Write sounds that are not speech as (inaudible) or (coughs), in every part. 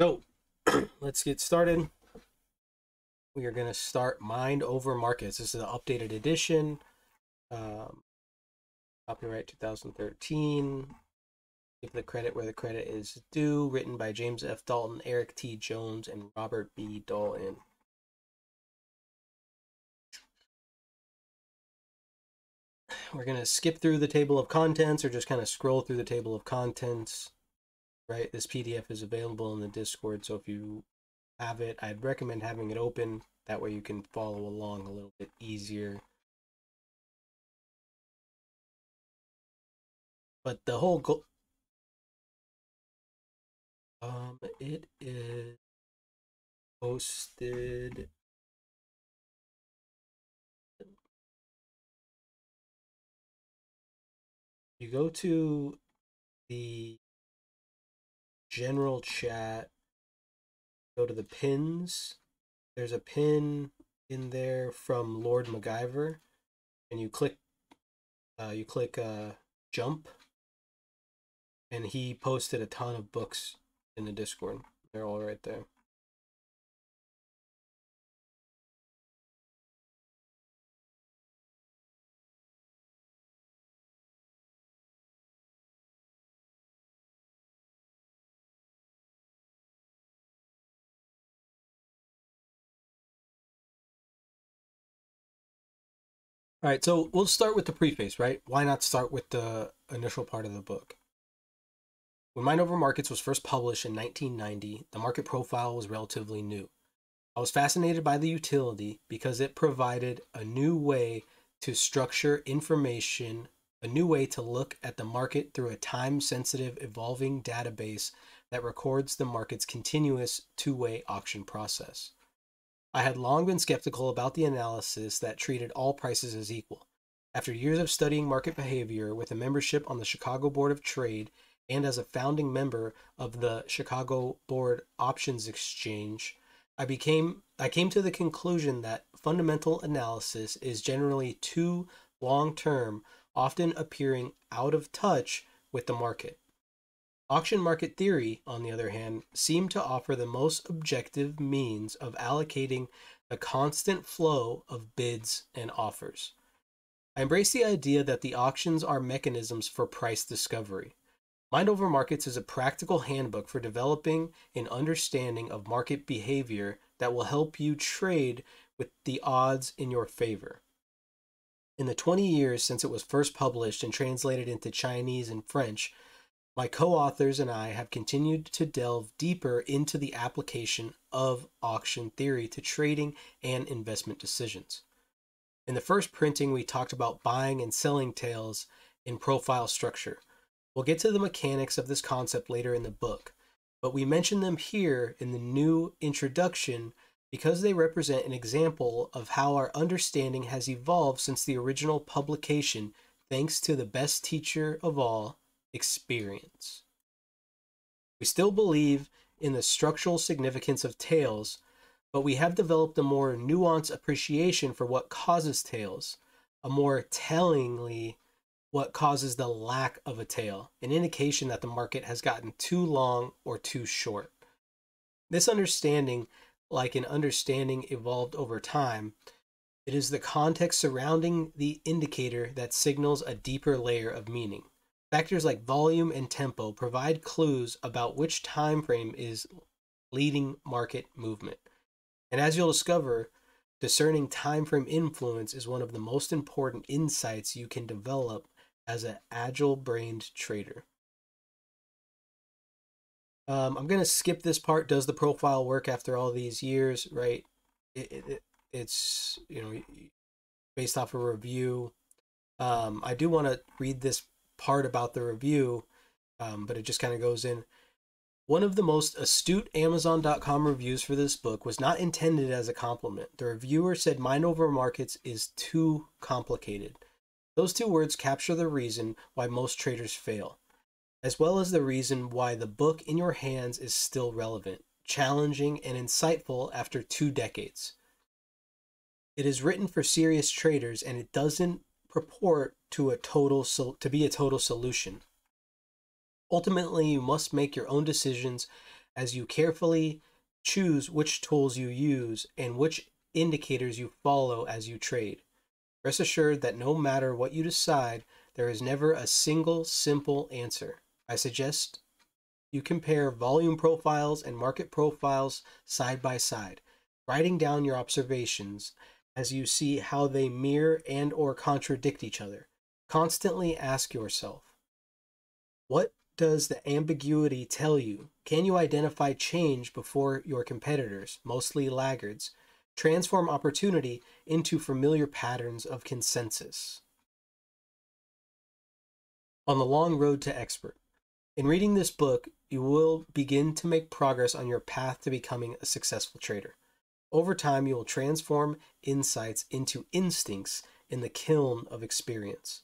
So (clears throat) let's get started. We are going to start Mind Over Markets. This is the updated edition. Um, copyright 2013. Give the credit where the credit is due. Written by James F. Dalton, Eric T. Jones, and Robert B. Dalton. We're going to skip through the table of contents or just kind of scroll through the table of contents right? This PDF is available in the Discord, so if you have it, I'd recommend having it open. That way you can follow along a little bit easier. But the whole goal, um, it is posted. You go to the general chat, go to the pins. There's a pin in there from Lord MacGyver, and you click, uh, you click uh, jump, and he posted a ton of books in the Discord. They're all right there. All right, so we'll start with the preface, right? Why not start with the initial part of the book? When Mind Over Markets was first published in 1990, the market profile was relatively new. I was fascinated by the utility because it provided a new way to structure information, a new way to look at the market through a time sensitive, evolving database that records the market's continuous two way auction process. I had long been skeptical about the analysis that treated all prices as equal. After years of studying market behavior with a membership on the Chicago Board of Trade and as a founding member of the Chicago Board Options Exchange, I became I came to the conclusion that fundamental analysis is generally too long-term, often appearing out of touch with the market. Auction market theory, on the other hand, seemed to offer the most objective means of allocating the constant flow of bids and offers. I embrace the idea that the auctions are mechanisms for price discovery. Mind Over Markets is a practical handbook for developing an understanding of market behavior that will help you trade with the odds in your favor. In the 20 years since it was first published and translated into Chinese and French, my co authors and I have continued to delve deeper into the application of auction theory to trading and investment decisions. In the first printing, we talked about buying and selling tails in profile structure. We'll get to the mechanics of this concept later in the book, but we mention them here in the new introduction because they represent an example of how our understanding has evolved since the original publication, thanks to the best teacher of all, experience. We still believe in the structural significance of tails, but we have developed a more nuanced appreciation for what causes tails, a more tellingly what causes the lack of a tail, an indication that the market has gotten too long or too short. This understanding, like an understanding evolved over time, it is the context surrounding the indicator that signals a deeper layer of meaning. Factors like volume and tempo provide clues about which time frame is leading market movement. And as you'll discover, discerning time frame influence is one of the most important insights you can develop as an agile-brained trader. Um, I'm going to skip this part. Does the profile work after all these years, right? It, it, it's, you know, based off a review. Um, I do want to read this part about the review, um, but it just kind of goes in. One of the most astute Amazon.com reviews for this book was not intended as a compliment. The reviewer said Mind Over Markets is too complicated. Those two words capture the reason why most traders fail, as well as the reason why the book in your hands is still relevant, challenging, and insightful after two decades. It is written for serious traders and it doesn't purport to a total so to be a total solution. Ultimately, you must make your own decisions as you carefully choose which tools you use and which indicators you follow as you trade. Rest assured that no matter what you decide, there is never a single simple answer. I suggest you compare volume profiles and market profiles side by side, writing down your observations as you see how they mirror and or contradict each other. Constantly ask yourself, what does the ambiguity tell you? Can you identify change before your competitors, mostly laggards, transform opportunity into familiar patterns of consensus? On the long road to expert. In reading this book, you will begin to make progress on your path to becoming a successful trader. Over time, you will transform insights into instincts in the kiln of experience.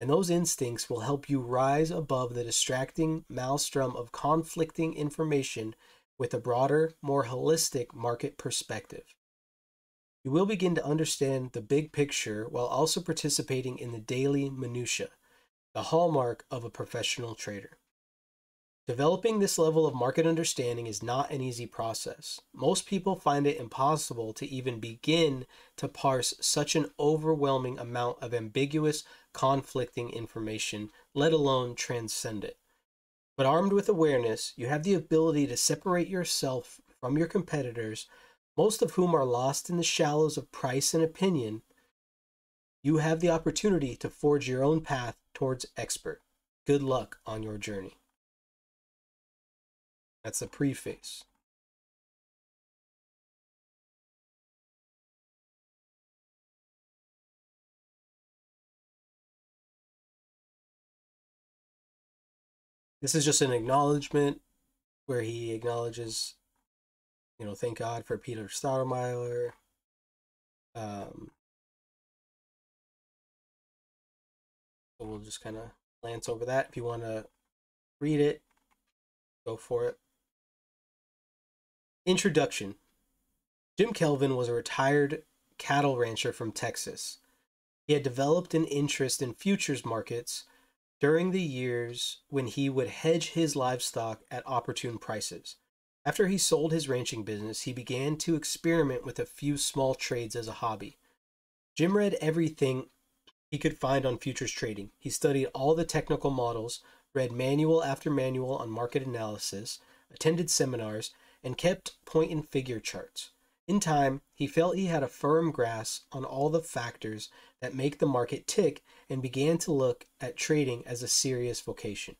And those instincts will help you rise above the distracting maelstrom of conflicting information with a broader, more holistic market perspective. You will begin to understand the big picture while also participating in the daily minutiae, the hallmark of a professional trader. Developing this level of market understanding is not an easy process. Most people find it impossible to even begin to parse such an overwhelming amount of ambiguous, conflicting information, let alone transcend it. But armed with awareness, you have the ability to separate yourself from your competitors, most of whom are lost in the shallows of price and opinion. You have the opportunity to forge your own path towards expert. Good luck on your journey. That's the preface. This is just an acknowledgement where he acknowledges, you know, thank God for Peter Steidlmayer. Um, so we'll just kind of glance over that. If you want to read it, go for it. Introduction Jim Kelvin was a retired cattle rancher from Texas. He had developed an interest in futures markets during the years when he would hedge his livestock at opportune prices. After he sold his ranching business, he began to experiment with a few small trades as a hobby. Jim read everything he could find on futures trading. He studied all the technical models, read manual after manual on market analysis, attended seminars, and kept point and figure charts. In time, he felt he had a firm grasp on all the factors that make the market tick and began to look at trading as a serious vocation.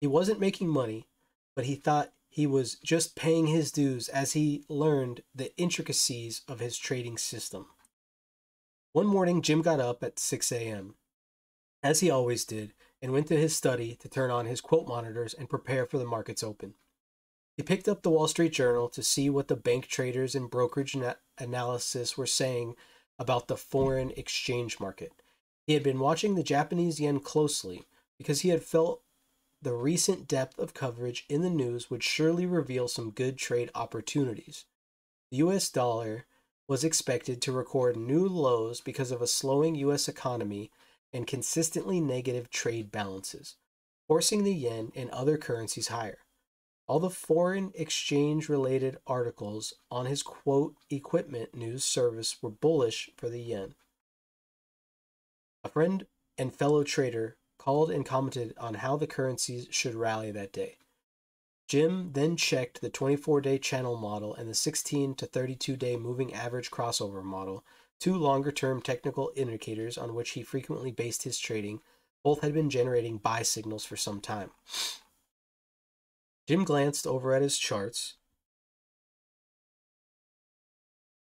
He wasn't making money, but he thought he was just paying his dues as he learned the intricacies of his trading system. One morning, Jim got up at 6 a.m., as he always did, and went to his study to turn on his quote monitors and prepare for the market's open. He picked up the Wall Street Journal to see what the bank traders and brokerage na- analysis were saying about the foreign exchange market. He had been watching the Japanese yen closely because he had felt the recent depth of coverage in the news would surely reveal some good trade opportunities. The US dollar was expected to record new lows because of a slowing US economy and consistently negative trade balances, forcing the yen and other currencies higher. All the foreign exchange related articles on his quote equipment news service were bullish for the yen. A friend and fellow trader called and commented on how the currencies should rally that day. Jim then checked the 24 day channel model and the 16 to 32 day moving average crossover model, two longer term technical indicators on which he frequently based his trading. Both had been generating buy signals for some time. Jim glanced over at his charts.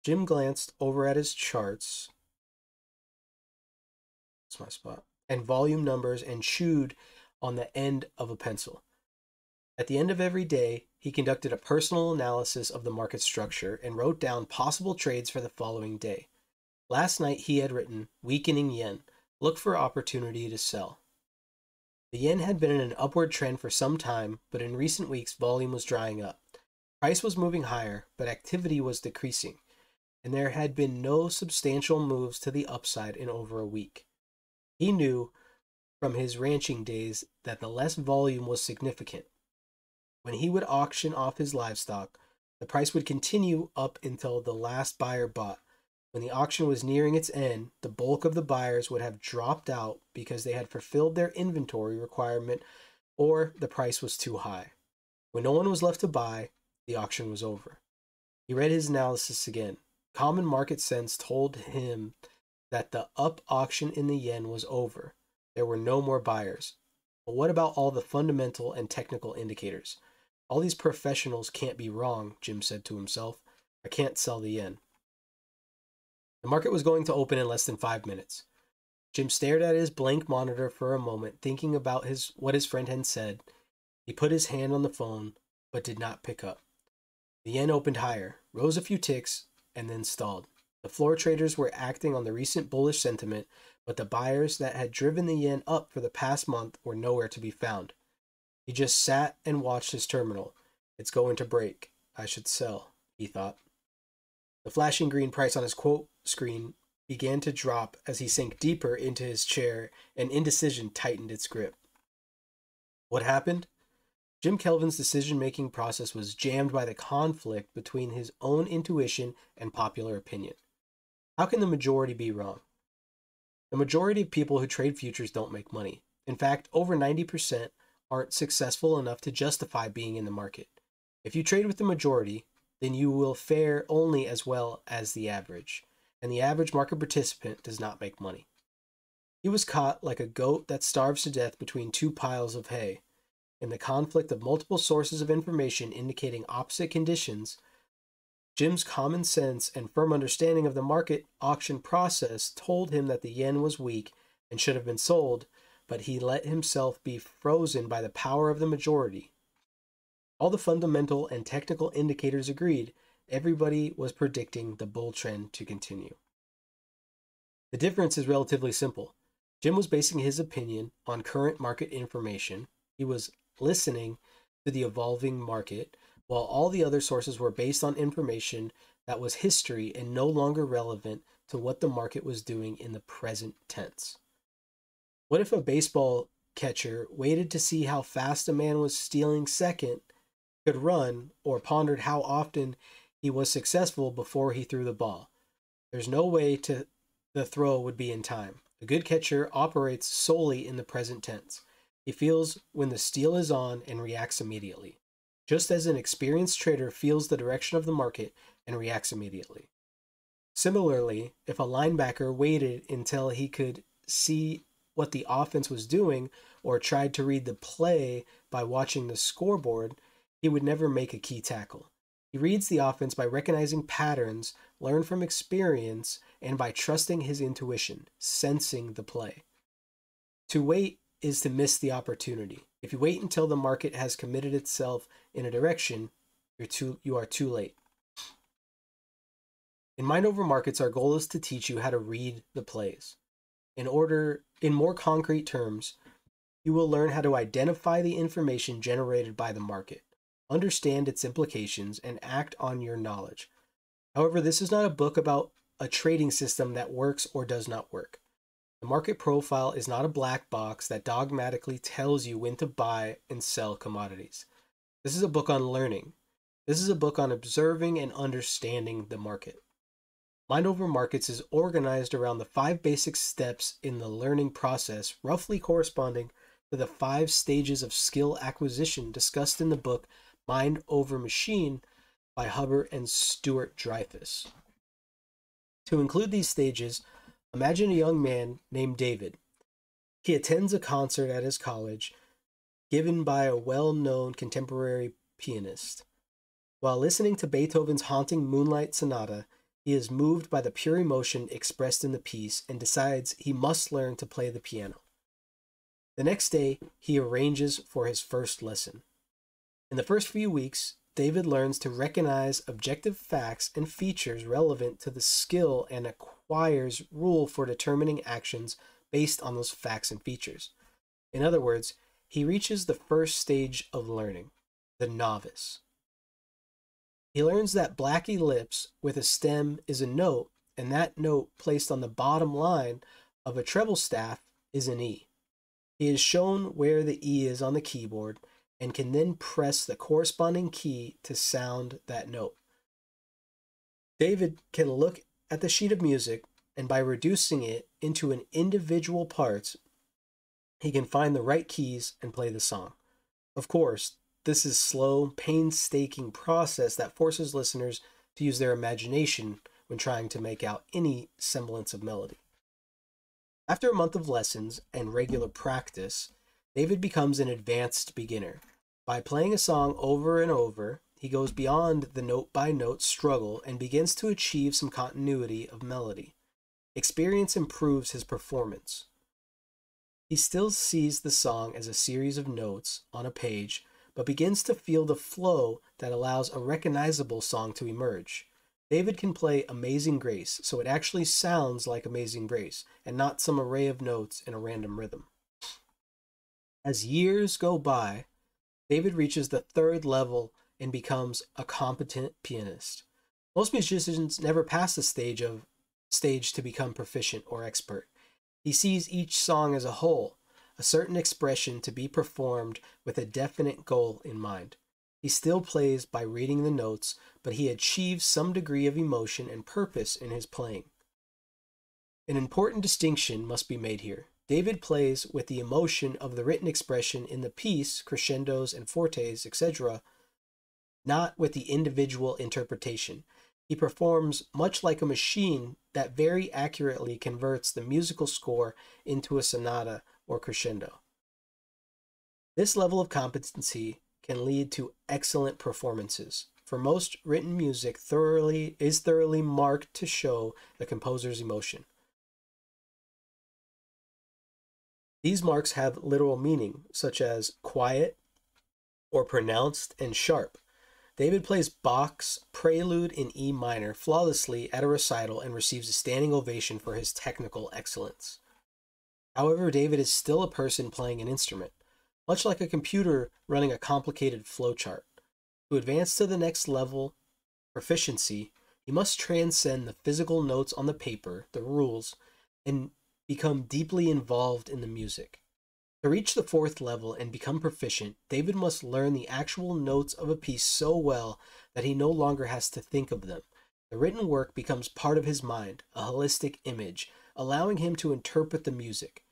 Jim glanced over at his charts. That's my spot. And volume numbers and chewed on the end of a pencil. At the end of every day, he conducted a personal analysis of the market structure and wrote down possible trades for the following day. Last night he had written, weakening yen, look for opportunity to sell. The yen had been in an upward trend for some time, but in recent weeks volume was drying up. Price was moving higher, but activity was decreasing, and there had been no substantial moves to the upside in over a week. He knew from his ranching days that the less volume was significant. When he would auction off his livestock, the price would continue up until the last buyer bought. When the auction was nearing its end, the bulk of the buyers would have dropped out because they had fulfilled their inventory requirement or the price was too high. When no one was left to buy, the auction was over. He read his analysis again. Common market sense told him that the up auction in the yen was over. There were no more buyers. But what about all the fundamental and technical indicators? All these professionals can't be wrong, Jim said to himself. I can't sell the yen. The market was going to open in less than five minutes. Jim stared at his blank monitor for a moment, thinking about his what his friend had said. He put his hand on the phone, but did not pick up. The yen opened higher, rose a few ticks, and then stalled. The floor traders were acting on the recent bullish sentiment, but the buyers that had driven the yen up for the past month were nowhere to be found. He just sat and watched his terminal. It's going to break. I should sell, he thought. The flashing green price on his quote screen began to drop as he sank deeper into his chair and indecision tightened its grip. What happened? Jim Kelvin's decision making process was jammed by the conflict between his own intuition and popular opinion. How can the majority be wrong? The majority of people who trade futures don't make money. In fact, over 90% aren't successful enough to justify being in the market. If you trade with the majority, then you will fare only as well as the average, and the average market participant does not make money. He was caught like a goat that starves to death between two piles of hay. In the conflict of multiple sources of information indicating opposite conditions, Jim's common sense and firm understanding of the market auction process told him that the yen was weak and should have been sold, but he let himself be frozen by the power of the majority. All the fundamental and technical indicators agreed, everybody was predicting the bull trend to continue. The difference is relatively simple. Jim was basing his opinion on current market information. He was listening to the evolving market while all the other sources were based on information that was history and no longer relevant to what the market was doing in the present tense. What if a baseball catcher waited to see how fast a man was stealing second could run or pondered how often he was successful before he threw the ball? There's no way to the throw would be in time. A good catcher operates solely in the present tense. He feels when the steal is on and reacts immediately just as an experienced trader feels the direction of the market and reacts immediately. Similarly, if a linebacker waited until he could see what the offense was doing or tried to read the play by watching the scoreboard, he would never make a key tackle. He reads the offense by recognizing patterns, learn from experience, and by trusting his intuition, sensing the play. To wait is to miss the opportunity. If you wait until the market has committed itself in a direction, you're too you are too late. In Mind Over Markets, our goal is to teach you how to read the plays. In order in more concrete terms, you will learn how to identify the information generated by the market, understand its implications, and act on your knowledge. However, this is not a book about a trading system that works or does not work. The market profile is not a black box that dogmatically tells you when to buy and sell commodities. This is a book on learning. This is a book on observing and understanding the market. Mind Over Markets is organized around the five basic steps in the learning process, roughly corresponding to the five stages of skill acquisition discussed in the book Mind Over Machine by Hubert and Stuart Dreyfus. To include these stages, Imagine a young man named David. He attends a concert at his college given by a well known contemporary pianist. While listening to Beethoven's haunting Moonlight Sonata, he is moved by the pure emotion expressed in the piece and decides he must learn to play the piano. The next day, he arranges for his first lesson. In the first few weeks, David learns to recognize objective facts and features relevant to the skill and acquires rule for determining actions based on those facts and features. In other words, he reaches the first stage of learning, the novice. He learns that black ellipse with a stem is a note, and that note placed on the bottom line of a treble staff is an E. He is shown where the E is on the keyboard, and can then press the corresponding key to sound that note. David can look at the sheet of music and by reducing it into an individual parts, he can find the right keys and play the song. Of course, this is slow, painstaking process that forces listeners to use their imagination when trying to make out any semblance of melody. After a month of lessons and regular practice, David becomes an advanced beginner. By playing a song over and over, he goes beyond the note by note struggle and begins to achieve some continuity of melody. Experience improves his performance. He still sees the song as a series of notes on a page, but begins to feel the flow that allows a recognizable song to emerge. David can play Amazing Grace, so it actually sounds like Amazing Grace, and not some array of notes in a random rhythm. As years go by, David reaches the third level and becomes a competent pianist. Most musicians never pass the stage of stage to become proficient or expert. He sees each song as a whole, a certain expression to be performed with a definite goal in mind. He still plays by reading the notes, but he achieves some degree of emotion and purpose in his playing. An important distinction must be made here. David plays with the emotion of the written expression in the piece, crescendos and fortes, etc., not with the individual interpretation. He performs much like a machine that very accurately converts the musical score into a sonata or crescendo. This level of competency can lead to excellent performances. For most written music thoroughly is thoroughly marked to show the composer's emotion. These marks have literal meaning, such as quiet or pronounced and sharp, David plays Bach's Prelude in E minor flawlessly at a recital and receives a standing ovation for his technical excellence. However, David is still a person playing an instrument, much like a computer running a complicated flowchart. To advance to the next level proficiency, he must transcend the physical notes on the paper, the rules, and become deeply involved in the music. To reach the fourth level and become proficient, David must learn the actual notes of a piece so well that he no longer has to think of them. The written work becomes part of his mind, a holistic image, allowing him to interpret the music.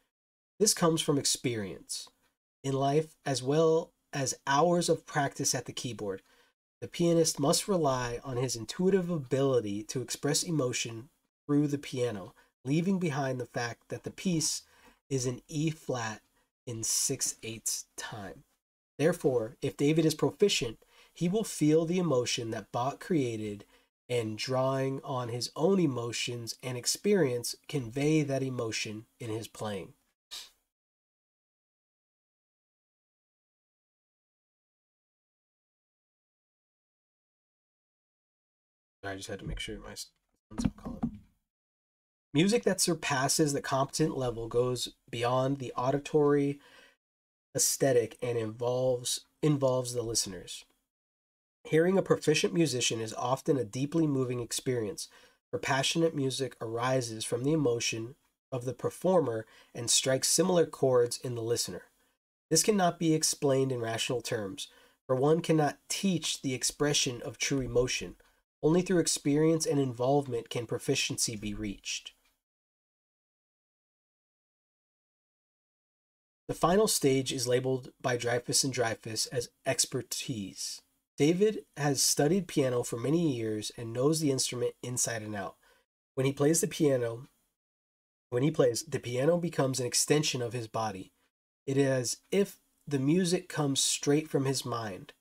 This comes from experience in life as well as hours of practice at the keyboard. The pianist must rely on his intuitive ability to express emotion through the piano, leaving behind the fact that the piece is in E flat in 6 eighths time. Therefore, if David is proficient, he will feel the emotion that Bach created and drawing on his own emotions and experience convey that emotion in his playing. I just had to make sure my calling. Music that surpasses the competent level goes beyond the auditory aesthetic and involves involves the listeners. Hearing a proficient musician is often a deeply moving experience, for passionate music arises from the emotion of the performer and strikes similar chords in the listener. This cannot be explained in rational terms, for one cannot teach the expression of true emotion. Only through experience and involvement can proficiency be reached. The final stage is labeled by Dreyfus and Dreyfus as expertise. David has studied piano for many years and knows the instrument inside and out. When he plays the piano, when he plays, the piano becomes an extension of his body. It is as if the music comes straight from his mind,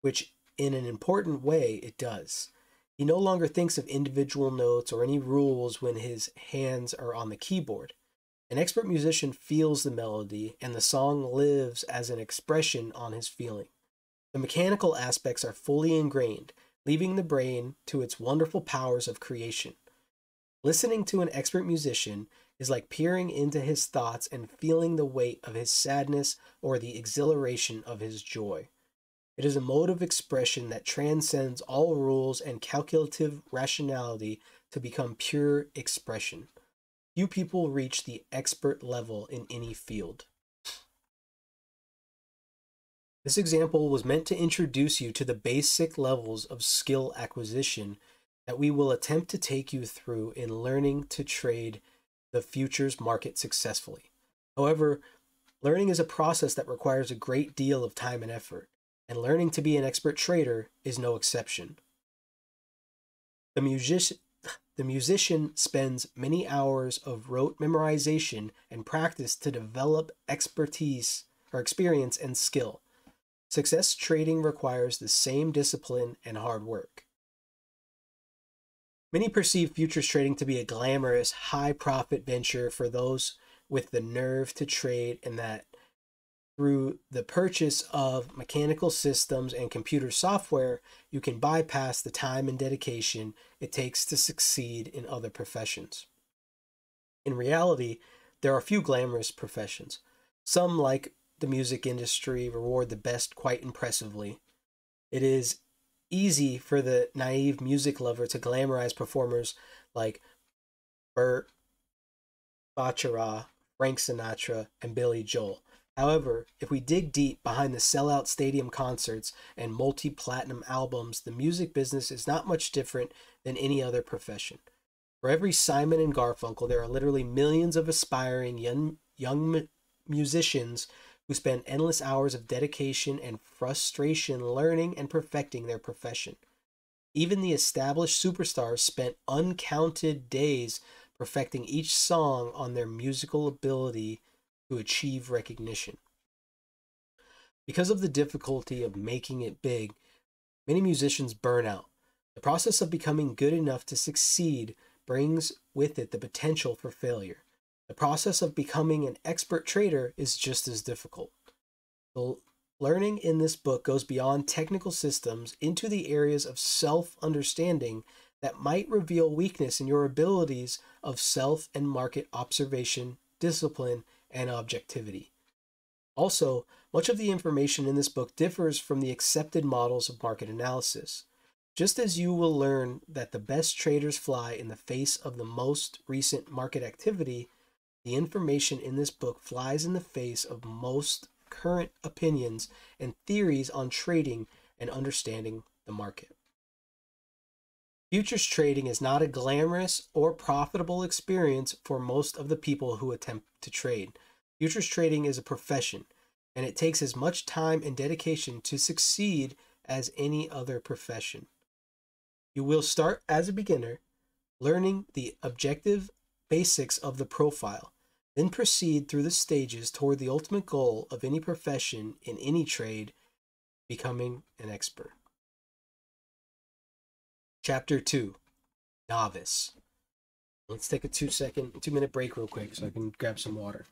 which in an important way it does. He no longer thinks of individual notes or any rules when his hands are on the keyboard. An expert musician feels the melody, and the song lives as an expression on his feeling. The mechanical aspects are fully ingrained, leaving the brain to its wonderful powers of creation. Listening to an expert musician is like peering into his thoughts and feeling the weight of his sadness or the exhilaration of his joy. It is a mode of expression that transcends all rules and calculative rationality to become pure expression. Few people reach the expert level in any field. This example was meant to introduce you to the basic levels of skill acquisition that we will attempt to take you through in learning to trade the futures market successfully. However, learning is a process that requires a great deal of time and effort, and learning to be an expert trader is no exception. The, music- the musician spends many hours of rote memorization and practice to develop expertise or experience and skill. Success trading requires the same discipline and hard work. Many perceive futures trading to be a glamorous, high profit venture for those with the nerve to trade, and that through the purchase of mechanical systems and computer software, you can bypass the time and dedication it takes to succeed in other professions. In reality, there are few glamorous professions. Some, like the music industry, reward the best quite impressively. It is easy for the naive music lover to glamorize performers like Burt Bacharach, Frank Sinatra, and Billy Joel. However, if we dig deep behind the sellout stadium concerts and multi platinum albums, the music business is not much different than any other profession. For every Simon and Garfunkel, there are literally millions of aspiring young, young musicians who spend endless hours of dedication and frustration learning and perfecting their profession. Even the established superstars spent uncounted days perfecting each song on their musical ability to achieve recognition. Because of the difficulty of making it big, many musicians burn out. The process of becoming good enough to succeed brings with it the potential for failure. The process of becoming an expert trader is just as difficult. The learning in this book goes beyond technical systems into the areas of self understanding that might reveal weakness in your abilities of self and market observation, discipline, and objectivity. Also, much of the information in this book differs from the accepted models of market analysis. Just as you will learn that the best traders fly in the face of the most recent market activity, the information in this book flies in the face of most current opinions and theories on trading and understanding the market. Futures trading is not a glamorous or profitable experience for most of the people who attempt to trade. Futures trading is a profession, and it takes as much time and dedication to succeed as any other profession. You will start as a beginner, learning the objective basics of the profile, then proceed through the stages toward the ultimate goal of any profession in any trade, becoming an expert. Chapter 2 Novice. Let's take a two second, two minute break real quick so I can grab some water.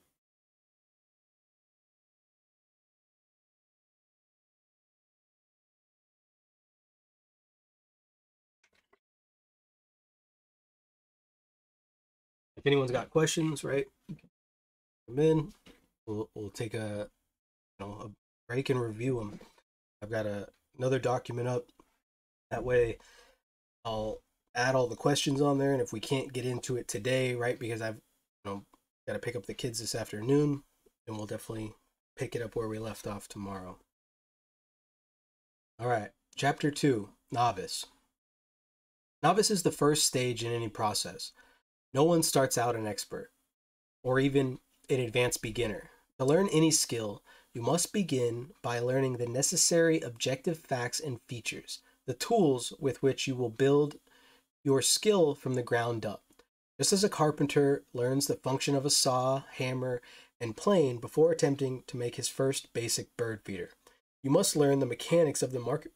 If anyone's got questions, right, come in. We'll we'll take a you know a break and review them. I've got a another document up. That way, I'll add all the questions on there, and if we can't get into it today, right, because I've you know got to pick up the kids this afternoon, then we'll definitely pick it up where we left off tomorrow. All right, chapter two, novice. Novice is the first stage in any process. No one starts out an expert or even an advanced beginner. To learn any skill, you must begin by learning the necessary objective facts and features, the tools with which you will build your skill from the ground up. Just as a carpenter learns the function of a saw, hammer, and plane before attempting to make his first basic bird feeder. You must learn the mechanics of the market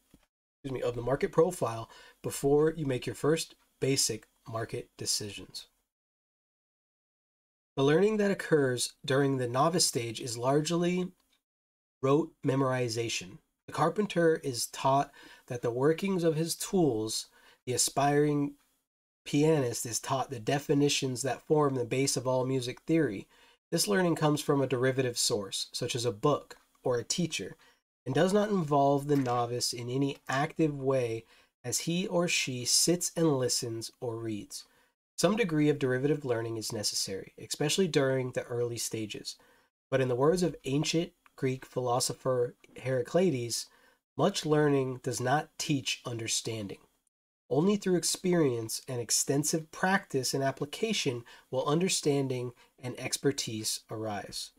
excuse me, of the market profile before you make your first basic market decisions. The learning that occurs during the novice stage is largely rote memorization. The carpenter is taught that the workings of his tools, the aspiring pianist is taught the definitions that form the base of all music theory. This learning comes from a derivative source, such as a book or a teacher, and does not involve the novice in any active way as he or she sits and listens or reads. Some degree of derivative learning is necessary, especially during the early stages. But in the words of ancient Greek philosopher Heraclides, much learning does not teach understanding. Only through experience and extensive practice and application will understanding and expertise arise.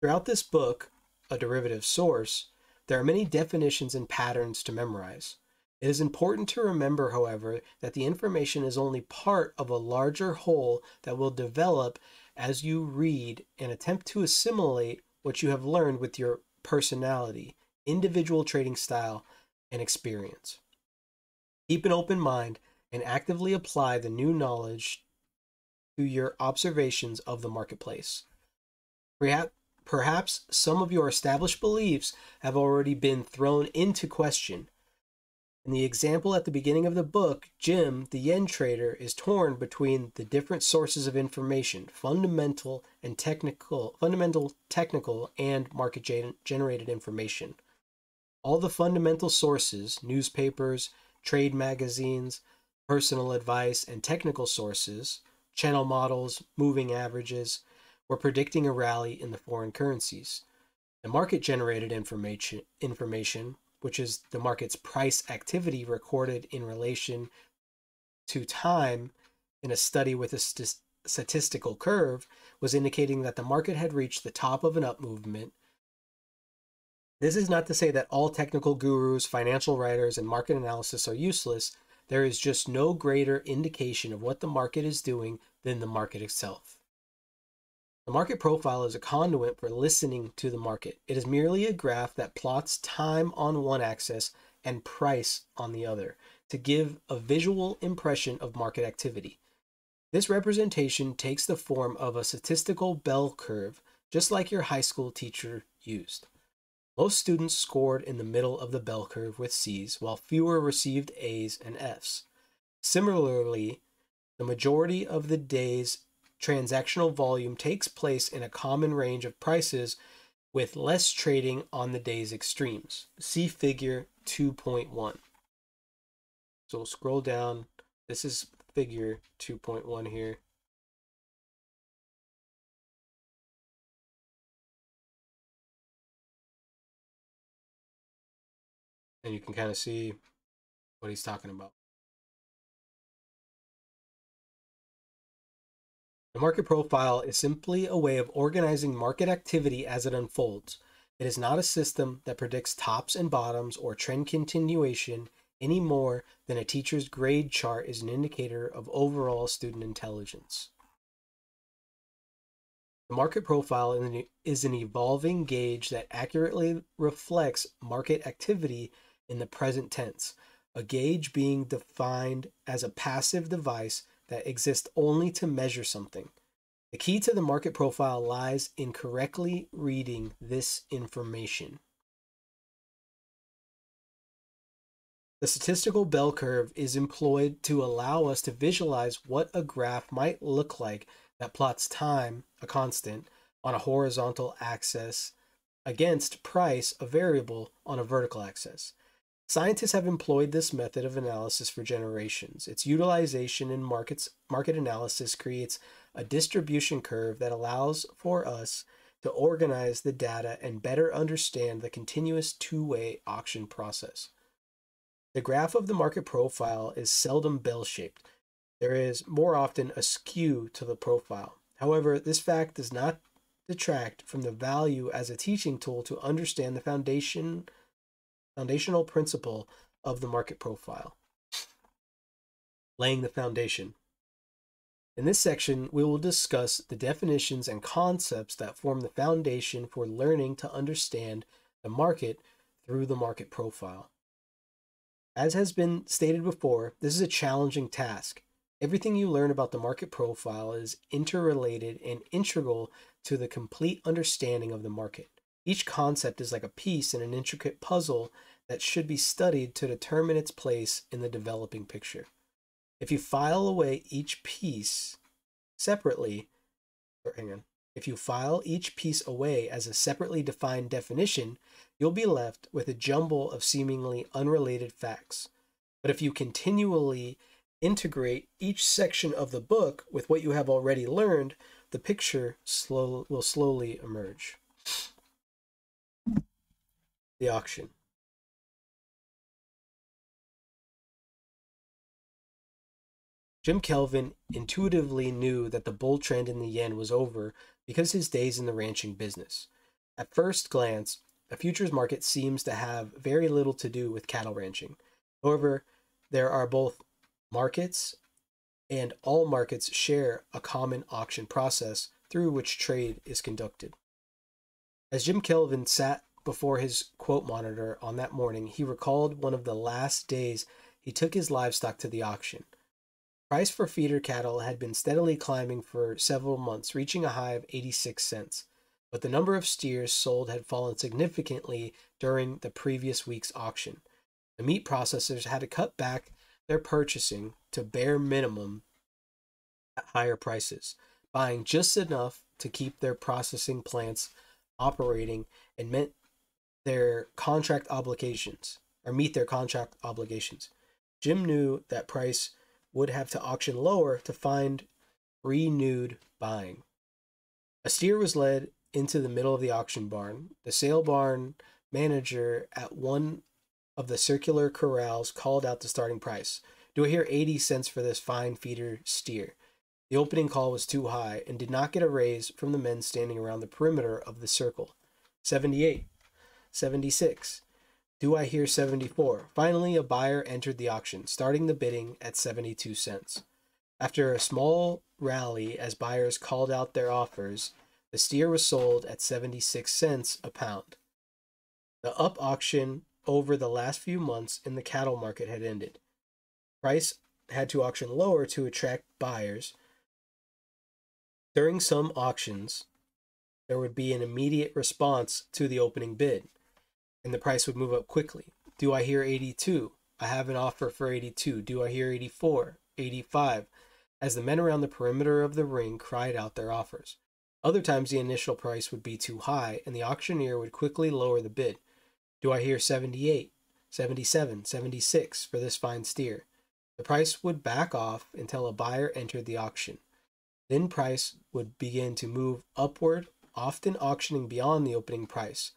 Throughout this book, A Derivative Source, there are many definitions and patterns to memorize. It is important to remember, however, that the information is only part of a larger whole that will develop as you read and attempt to assimilate what you have learned with your personality, individual trading style, and experience. Keep an open mind and actively apply the new knowledge to your observations of the marketplace. Perhaps some of your established beliefs have already been thrown into question. In the example at the beginning of the book, Jim, the yen trader, is torn between the different sources of information, fundamental and technical, fundamental, technical, and market generated information. All the fundamental sources, newspapers, trade magazines, personal advice, and technical sources, channel models, moving averages, were predicting a rally in the foreign currencies. The market generated information, information, which is the market's price activity recorded in relation to time in a study with a st- statistical curve, was indicating that the market had reached the top of an up movement this is not to say that all technical gurus, financial writers, and market analysis are useless. There is just no greater indication of what the market is doing than the market itself. The market profile is a conduit for listening to the market. It is merely a graph that plots time on one axis and price on the other to give a visual impression of market activity. This representation takes the form of a statistical bell curve, just like your high school teacher used. Most students scored in the middle of the bell curve with C's, while fewer received A's and F's. Similarly, the majority of the day's transactional volume takes place in a common range of prices with less trading on the day's extremes. See figure 2.1. So we'll scroll down. This is figure 2.1 here. and you can kind of see what he's talking about. Market profile is simply a way of organizing market activity as it unfolds. It is not a system that predicts tops and bottoms or trend continuation any more than a teacher's grade chart is an indicator of overall student intelligence. The market profile is an evolving gauge that accurately reflects market activity in the present tense, a gauge being defined as a passive device that exist only to measure something. The key to the market profile lies in correctly reading this information. The statistical bell curve is employed to allow us to visualize what a graph might look like that plots time, a constant, on a horizontal axis against price, a variable, on a vertical axis. Scientists have employed this method of analysis for generations. Its utilization in markets, market analysis creates a distribution curve that allows for us to organize the data and better understand the continuous two way auction process. The graph of the market profile is seldom bell shaped. There is more often a skew to the profile. However, this fact does not detract from the value as a teaching tool to understand the foundation foundational principle of the market profile. Laying the foundation. In this section, we will discuss the definitions and concepts that form the foundation for learning to understand the market through the market profile. As has been stated before, this is a challenging task. Everything you learn about the market profile is interrelated and integral to the complete understanding of the market. Each concept is like a piece in an intricate puzzle that should be studied to determine its place in the developing picture. If you file away each piece separately, or hang on, if you file each piece away as a separately defined definition, you'll be left with a jumble of seemingly unrelated facts. But if you continually integrate each section of the book with what you have already learned, the picture slow, will slowly emerge. the auction. Jim Kelvin intuitively knew that the bull trend in the yen was over because his days in the ranching business. At first glance, a futures market seems to have very little to do with cattle ranching. However, there are both markets and all markets share a common auction process through which trade is conducted. As Jim Kelvin sat before his quote monitor on that morning, he recalled one of the last days he took his livestock to the auction. Price for feeder cattle had been steadily climbing for several months, reaching a high of 86 cents, but the number of steers sold had fallen significantly during the previous week's auction. The meat processors had to cut back their purchasing to bare minimum at higher prices, buying just enough to keep their processing plants operating and meant their contract obligations or meet their contract obligations. Jim knew that price would have to auction lower to find renewed buying. A steer was led into the middle of the auction barn. The sale barn manager at one of the circular corrals called out the starting price. Do I hear 80 cents for this fine feeder steer? The opening call was too high and did not get a raise from the men standing around the perimeter of the circle. 78, 76. Do I hear 74? Finally, a buyer entered the auction, starting the bidding at 72 cents. After a small rally as buyers called out their offers, the steer was sold at 76 cents a pound. The up auction over the last few months in the cattle market had ended. Price had to auction lower to attract buyers, during some auctions, there would be an immediate response to the opening bid, and the price would move up quickly. Do I hear 82? I have an offer for 82. Do I hear 84? 85? As the men around the perimeter of the ring cried out their offers. Other times the initial price would be too high, and the auctioneer would quickly lower the bid. Do I hear 78, 77, 76 for this fine steer? The price would back off until a buyer entered the auction. Then price would begin to move upward, often auctioning beyond the opening price.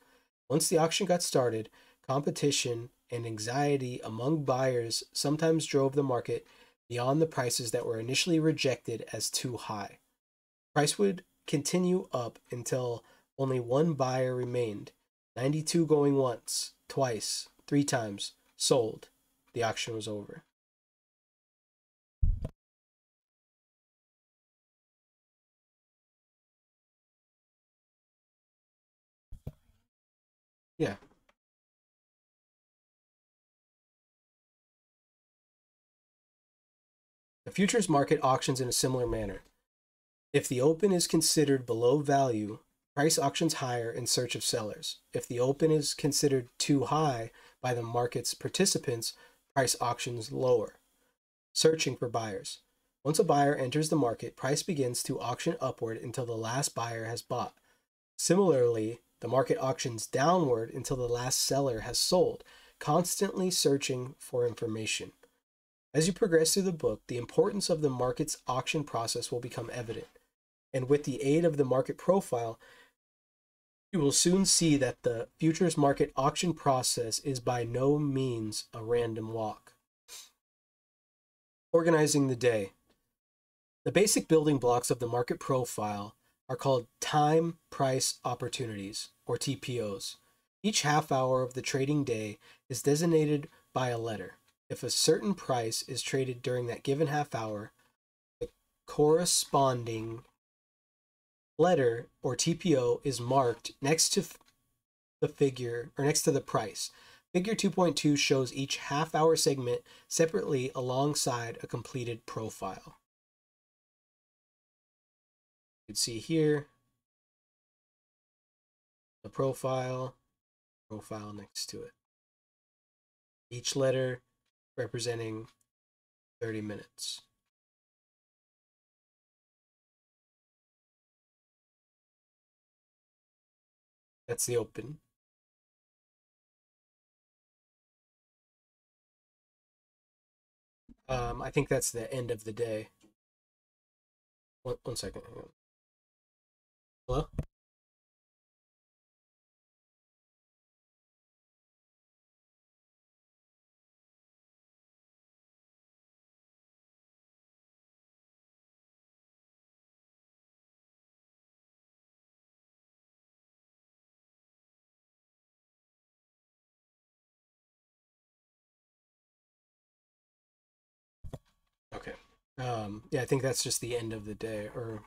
Once the auction got started, competition and anxiety among buyers sometimes drove the market beyond the prices that were initially rejected as too high. Price would continue up until only one buyer remained 92 going once, twice, three times, sold. The auction was over. Yeah. The futures market auctions in a similar manner. If the open is considered below value, price auctions higher in search of sellers. If the open is considered too high by the market's participants, price auctions lower, searching for buyers. Once a buyer enters the market, price begins to auction upward until the last buyer has bought. Similarly, the market auctions downward until the last seller has sold, constantly searching for information. As you progress through the book, the importance of the market's auction process will become evident. And with the aid of the market profile, you will soon see that the futures market auction process is by no means a random walk. Organizing the day. The basic building blocks of the market profile are called time price opportunities, or TPOs. Each half hour of the trading day is designated by a letter. If a certain price is traded during that given half hour, the corresponding letter or TPO is marked next to the figure or next to the price. Figure 2.2 shows each half hour segment separately alongside a completed profile. You can see here the profile, profile next to it. Each letter representing 30 minutes. That's the open. Um, I think that's the end of the day. One, one second. Hello? Um, yeah, I think that's just the end of the day, or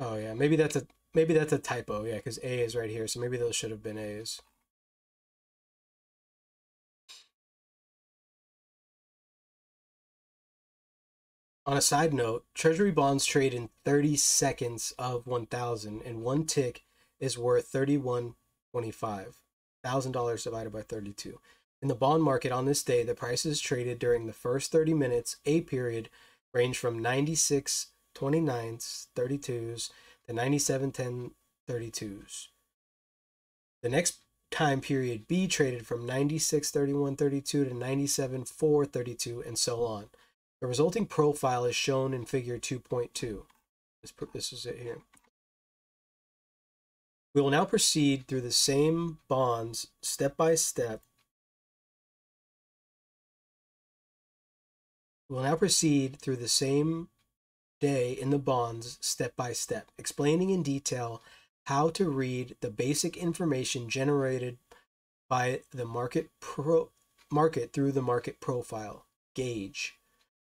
oh yeah, maybe that's a maybe that's a typo. Yeah, because A is right here, so maybe those should have been A's. On a side note, Treasury bonds trade in 30 seconds of 1,000, and one tick is worth 31.25. $1,000 divided by 32. In the bond market on this day, the prices traded during the first 30 minutes, A period, range from 96 29s, 32s to 97 10 32s. The next time period, B traded from 96 31 32 to 97 4 32, and so on. The resulting profile is shown in figure 2.2. This, this is it here. We will now proceed through the same bonds step by step We will now proceed through the same day in the bonds step by step, explaining in detail how to read the basic information generated by the market pro market through the market profile gauge.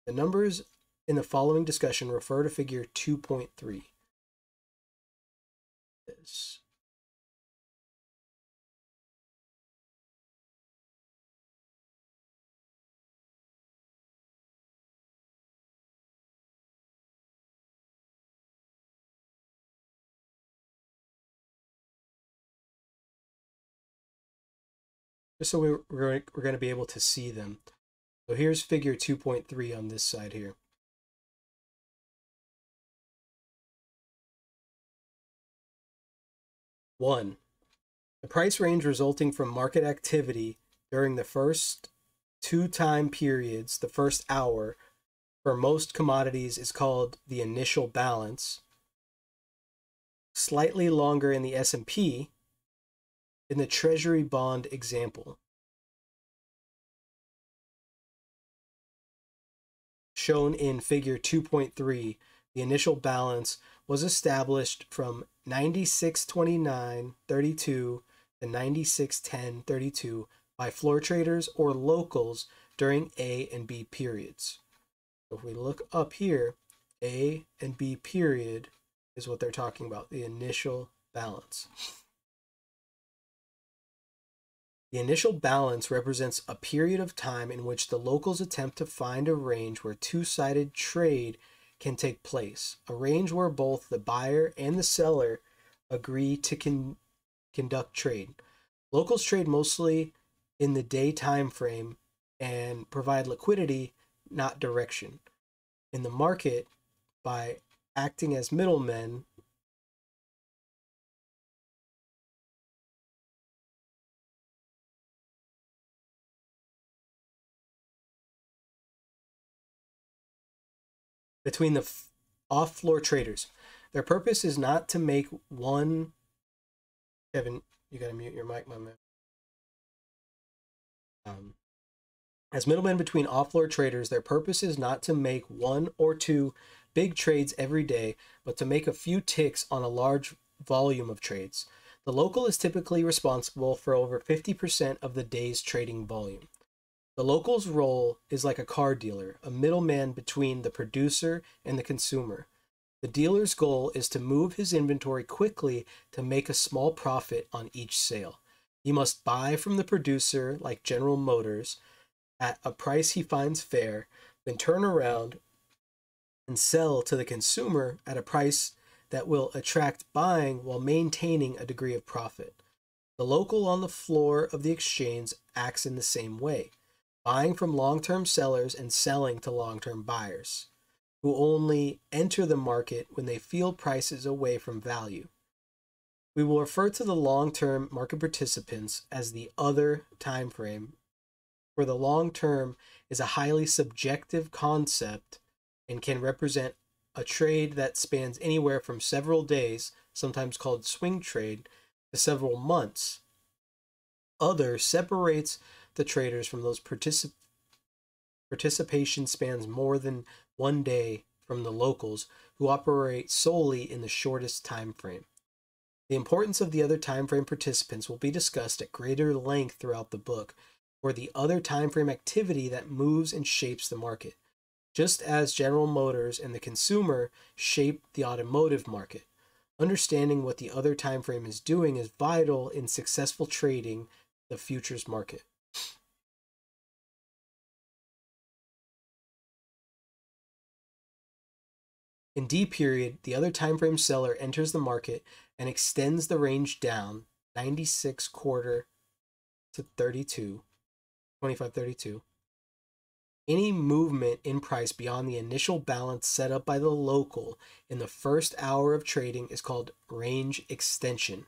The numbers in the following discussion refer to figure 2.3. This just so we're, we're, we're going to be able to see them. So here's figure 2.3 on this side here. One, the price range resulting from market activity during the first two time periods, the first hour, for most commodities is called the initial balance. Slightly longer in the S&P, in the Treasury bond example. Shown in figure 2.3, the initial balance was established from 96.29.32 to 96.10.32 by floor traders or locals during A and B periods. If we look up here, A and B period is what they're talking about, the initial balance. The initial balance represents a period of time in which the locals attempt to find a range where two sided trade can take place, a range where both the buyer and the seller agree to con- conduct trade. Locals trade mostly in the day time frame and provide liquidity, not direction. In the market, by acting as middlemen, between the f- off floor traders. Their purpose is not to make one. Kevin, you gotta mute your mic, my man. Um, as middlemen between off floor traders, their purpose is not to make one or two big trades every day, but to make a few ticks on a large volume of trades. The local is typically responsible for over 50% of the day's trading volume. The local's role is like a car dealer, a middleman between the producer and the consumer. The dealer's goal is to move his inventory quickly to make a small profit on each sale. He must buy from the producer, like General Motors, at a price he finds fair, then turn around and sell to the consumer at a price that will attract buying while maintaining a degree of profit. The local on the floor of the exchange acts in the same way buying from long term sellers and selling to long term buyers, who only enter the market when they feel prices away from value. We will refer to the long term market participants as the other time frame, where the long term is a highly subjective concept and can represent a trade that spans anywhere from several days, sometimes called swing trade, to several months. Other separates the traders from those particip- participation spans more than one day from the locals who operate solely in the shortest time frame. The importance of the other time frame participants will be discussed at greater length throughout the book, or the other time frame activity that moves and shapes the market, just as General Motors and the consumer shape the automotive market. Understanding what the other time frame is doing is vital in successful trading the futures market. In D period, the other time frame seller enters the market and extends the range down 96 quarter to 32, 25 32. Any movement in price beyond the initial balance set up by the local in the first hour of trading is called range extension.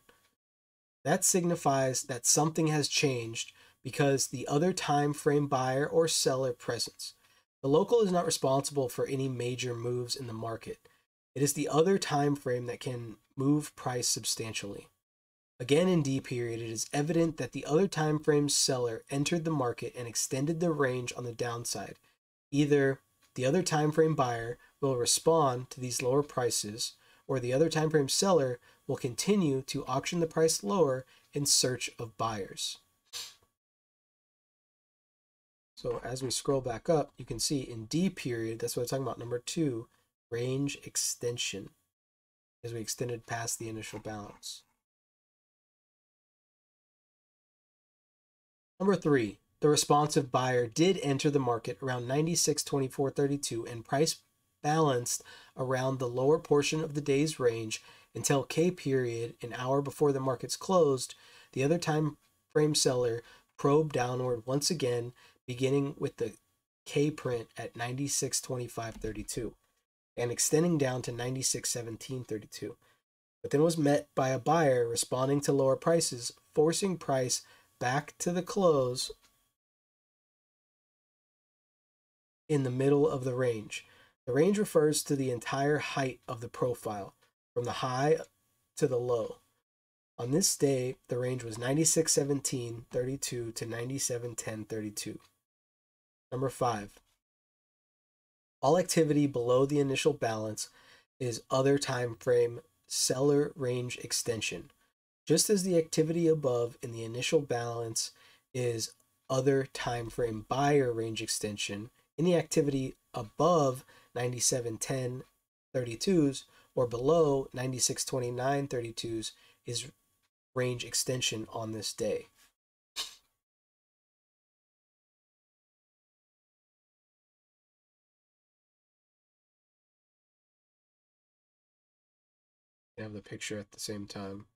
That signifies that something has changed because the other time frame buyer or seller presence. The local is not responsible for any major moves in the market. It is the other time frame that can move price substantially. Again in D period, it is evident that the other time frame seller entered the market and extended the range on the downside. Either the other time frame buyer will respond to these lower prices, or the other time frame seller will continue to auction the price lower in search of buyers. So as we scroll back up, you can see in D period, that's what I'm talking about, number two, range extension, as we extended past the initial balance. Number three, the responsive buyer did enter the market around 96, 24, 32 and price balanced around the lower portion of the day's range until K period, an hour before the markets closed. The other time frame seller probed downward once again beginning with the K print at 96.25.32 and extending down to 96.17.32, but then was met by a buyer responding to lower prices, forcing price back to the close in the middle of the range. The range refers to the entire height of the profile, from the high to the low. On this day, the range was 96.17.32 to 97.10.32. Number five, all activity below the initial balance is other time frame seller range extension. Just as the activity above in the initial balance is other time frame buyer range extension, any activity above 9710 32s or below 9629 32s is range extension on this day. Have the picture at the same time.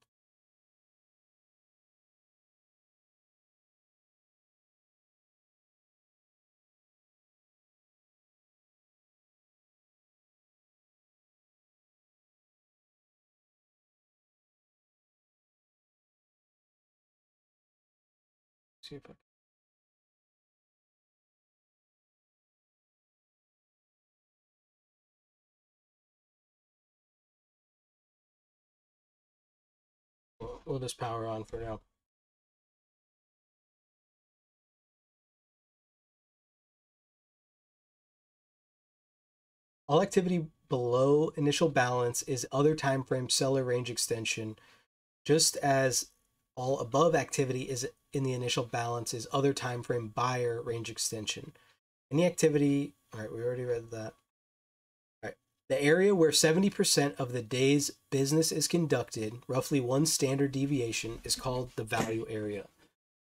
See if I we'll just power on for now. All activity below initial balance is other time frame seller range extension, just as all above activity is in the initial balance is other time frame buyer range extension. Any activity, all right, we already read that. The area where 70% of the day's business is conducted, roughly one standard deviation, is called the value area.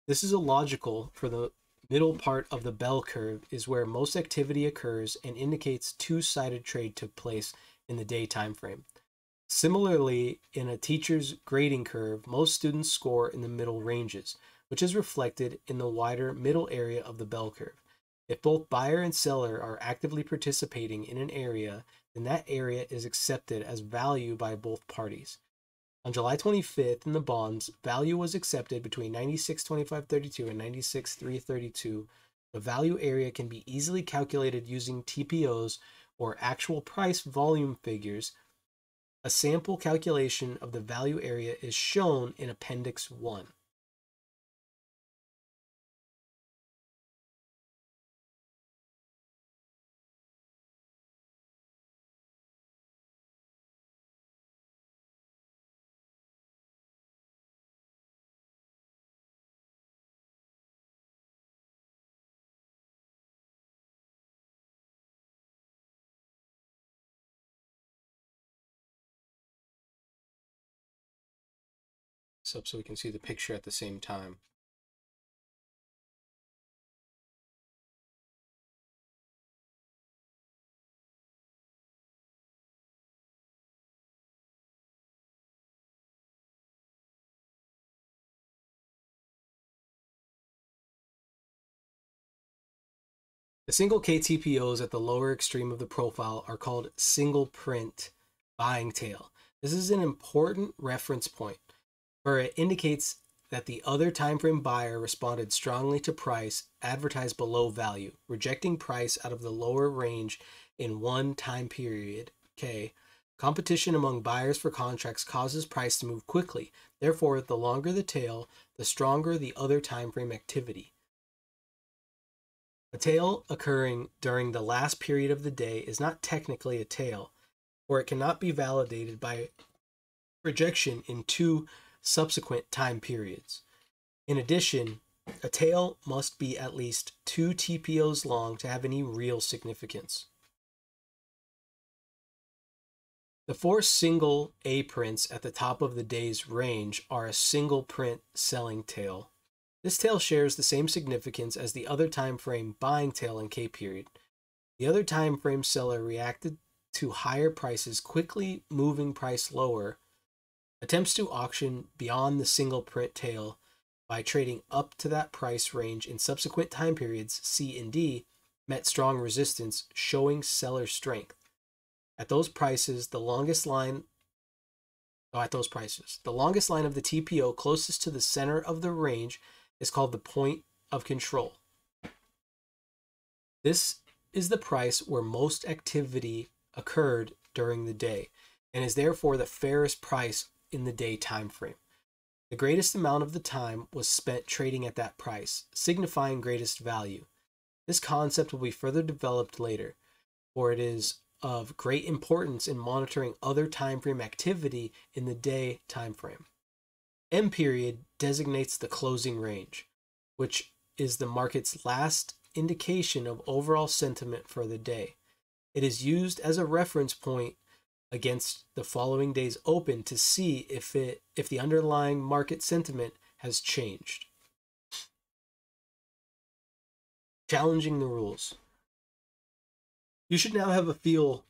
This is illogical for the middle part of the bell curve is where most activity occurs and indicates two-sided trade took place in the day time frame. Similarly, in a teacher's grading curve, most students score in the middle ranges, which is reflected in the wider middle area of the bell curve. If both buyer and seller are actively participating in an area, then that area is accepted as value by both parties. On July 25th, in the bonds, value was accepted between 96.2532 and 96.332. The value area can be easily calculated using TPOs or actual price volume figures. A sample calculation of the value area is shown in Appendix 1. Up so we can see the picture at the same time. The single KTPOs at the lower extreme of the profile are called single print buying tail. This is an important reference point, for it indicates that the other time frame buyer responded strongly to price advertised below value, rejecting price out of the lower range in one time period, K. Competition among buyers for contracts causes price to move quickly. Therefore, the longer the tail, the stronger the other time frame activity. A tail occurring during the last period of the day is not technically a tail, or it cannot be validated by rejection in two subsequent time periods. In addition, a tail must be at least two TPOs long to have any real significance. The four single A prints at the top of the day's range are a single print selling tail, this tail shares the same significance as the other time frame buying tail in K period. The other time frame seller reacted to higher prices, quickly moving price lower. Attempts to auction beyond the single print tail by trading up to that price range in subsequent time periods C and D met strong resistance, showing seller strength. At those prices, the longest line oh, at those prices, the longest line of the TPO closest to the center of the range is called the point of control. This is the price where most activity occurred during the day and is therefore the fairest price in the day time frame. The greatest amount of the time was spent trading at that price, signifying greatest value. This concept will be further developed later, for it is of great importance in monitoring other time frame activity in the day time frame. M period designates the closing range, which is the market's last indication of overall sentiment for the day. It is used as a reference point against the following day's open to see if it if the underlying market sentiment has changed. Challenging the rules. You should now have a feel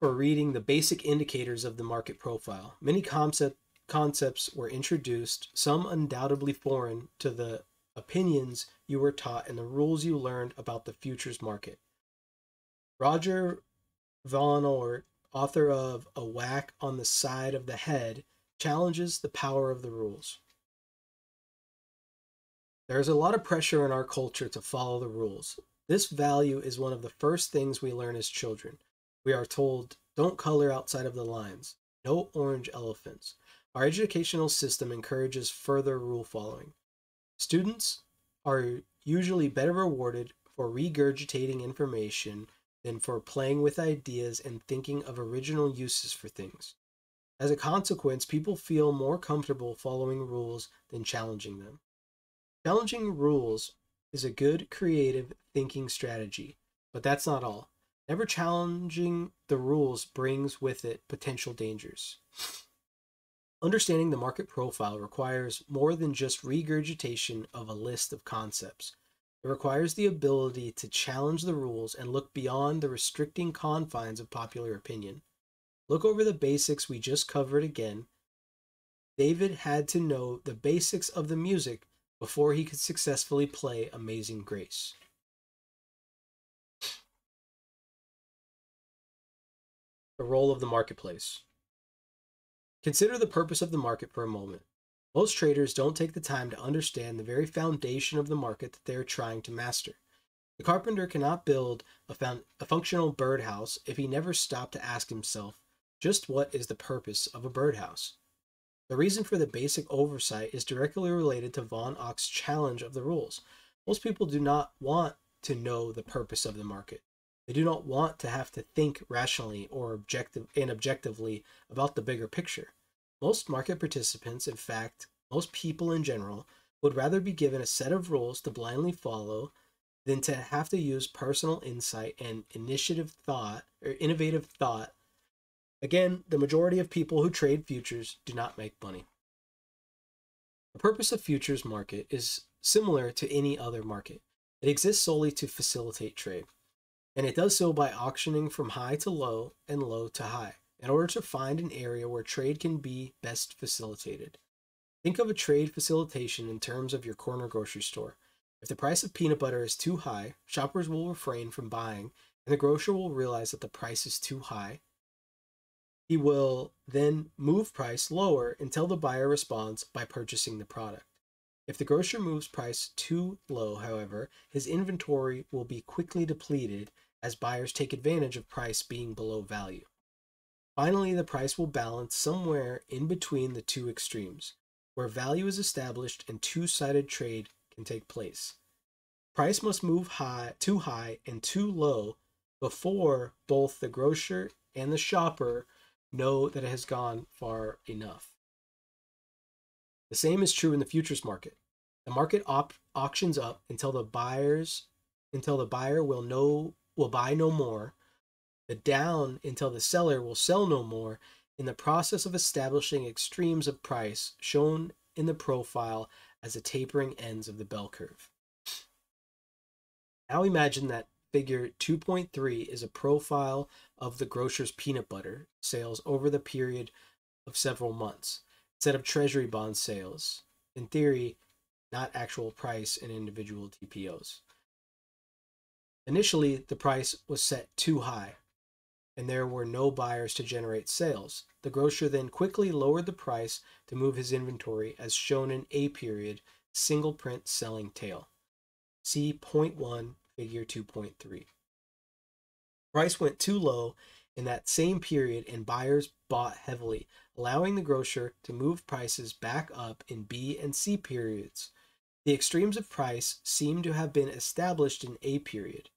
for reading the basic indicators of the market profile. Many concept concepts were introduced, some undoubtedly foreign to the opinions you were taught and the rules you learned about the futures market. Roger Van Oort, author of A Whack on the Side of the Head, challenges the power of the rules. There is a lot of pressure in our culture to follow the rules. This value is one of the first things we learn as children. We are told, don't color outside of the lines, no orange elephants. Our educational system encourages further rule following. Students are usually better rewarded for regurgitating information than for playing with ideas and thinking of original uses for things. As a consequence, people feel more comfortable following rules than challenging them. Challenging rules is a good creative thinking strategy, but that's not all. Never challenging the rules brings with it potential dangers. Understanding the market profile requires more than just regurgitation of a list of concepts. It requires the ability to challenge the rules and look beyond the restricting confines of popular opinion. Look over the basics we just covered again. David had to know the basics of the music before he could successfully play Amazing Grace. The role of the marketplace. Consider the purpose of the market for a moment. Most traders don't take the time to understand the very foundation of the market that they are trying to master. The carpenter cannot build a, a functional birdhouse if he never stopped to ask himself just what is the purpose of a birdhouse. The reason for the basic oversight is directly related to von Oech's challenge of the rules. Most people do not want to know the purpose of the market. They do not want to have to think rationally or objective and objectively about the bigger picture. Most market participants, in fact, most people in general, would rather be given a set of rules to blindly follow than to have to use personal insight and initiative thought or innovative thought. Again, the majority of people who trade futures do not make money. The purpose of futures market is similar to any other market. It exists solely to facilitate trade, and it does so by auctioning from high to low and low to high in order to find an area where trade can be best facilitated. Think of a trade facilitation in terms of your corner grocery store. If the price of peanut butter is too high, shoppers will refrain from buying, and the grocer will realize that the price is too high he will then move price lower until the buyer responds by purchasing the product. If the grocer moves price too low, however, his inventory will be quickly depleted as buyers take advantage of price being below value. Finally, the price will balance somewhere in between the two extremes, where value is established and two-sided trade can take place. Price must move high, too high and too low before both the grocer and the shopper know that it has gone far enough. The same is true in the futures market. The market op- auctions up until the buyers until the buyer will know will buy no more, the down until the seller will sell no more in the process of establishing extremes of price shown in the profile as the tapering ends of the bell curve. Now imagine that Figure 2.3 is a profile of the grocer's peanut butter sales over the period of several months, instead of treasury bond sales. In theory, not actual price in individual TPOs. Initially, the price was set too high, and there were no buyers to generate sales. The grocer then quickly lowered the price to move his inventory, as shown in A period single print selling tail. See point 1 figure 2.3. Price went too low in that same period and buyers bought heavily, allowing the grocer to move prices back up in B and C periods. The extremes of price seem to have been established in A period.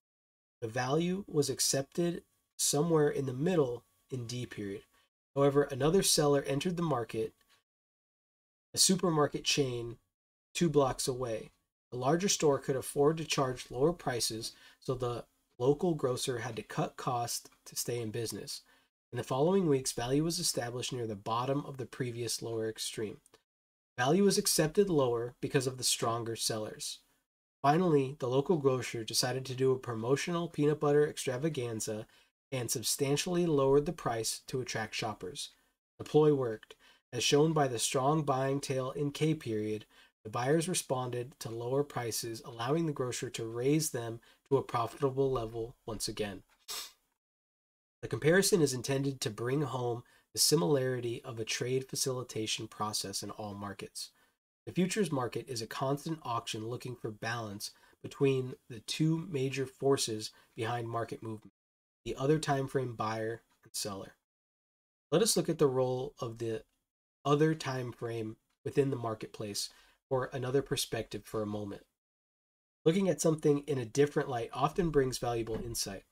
The value was accepted somewhere in the middle in D period. However, another seller entered the market, a supermarket chain two blocks away. The larger store could afford to charge lower prices, so the local grocer had to cut costs to stay in business. In the following weeks, value was established near the bottom of the previous lower extreme. Value was accepted lower because of the stronger sellers. Finally, the local grocer decided to do a promotional peanut butter extravaganza and substantially lowered the price to attract shoppers. The ploy worked, as shown by the strong buying tail in K period, the buyers responded to lower prices, allowing the grocer to raise them to a profitable level once again. The comparison is intended to bring home the similarity of a trade facilitation process in all markets. The futures market is a constant auction looking for balance between the two major forces behind market movement the other time frame buyer and seller. Let us look at the role of the other time frame within the marketplace or another perspective for a moment. Looking at something in a different light often brings valuable insight.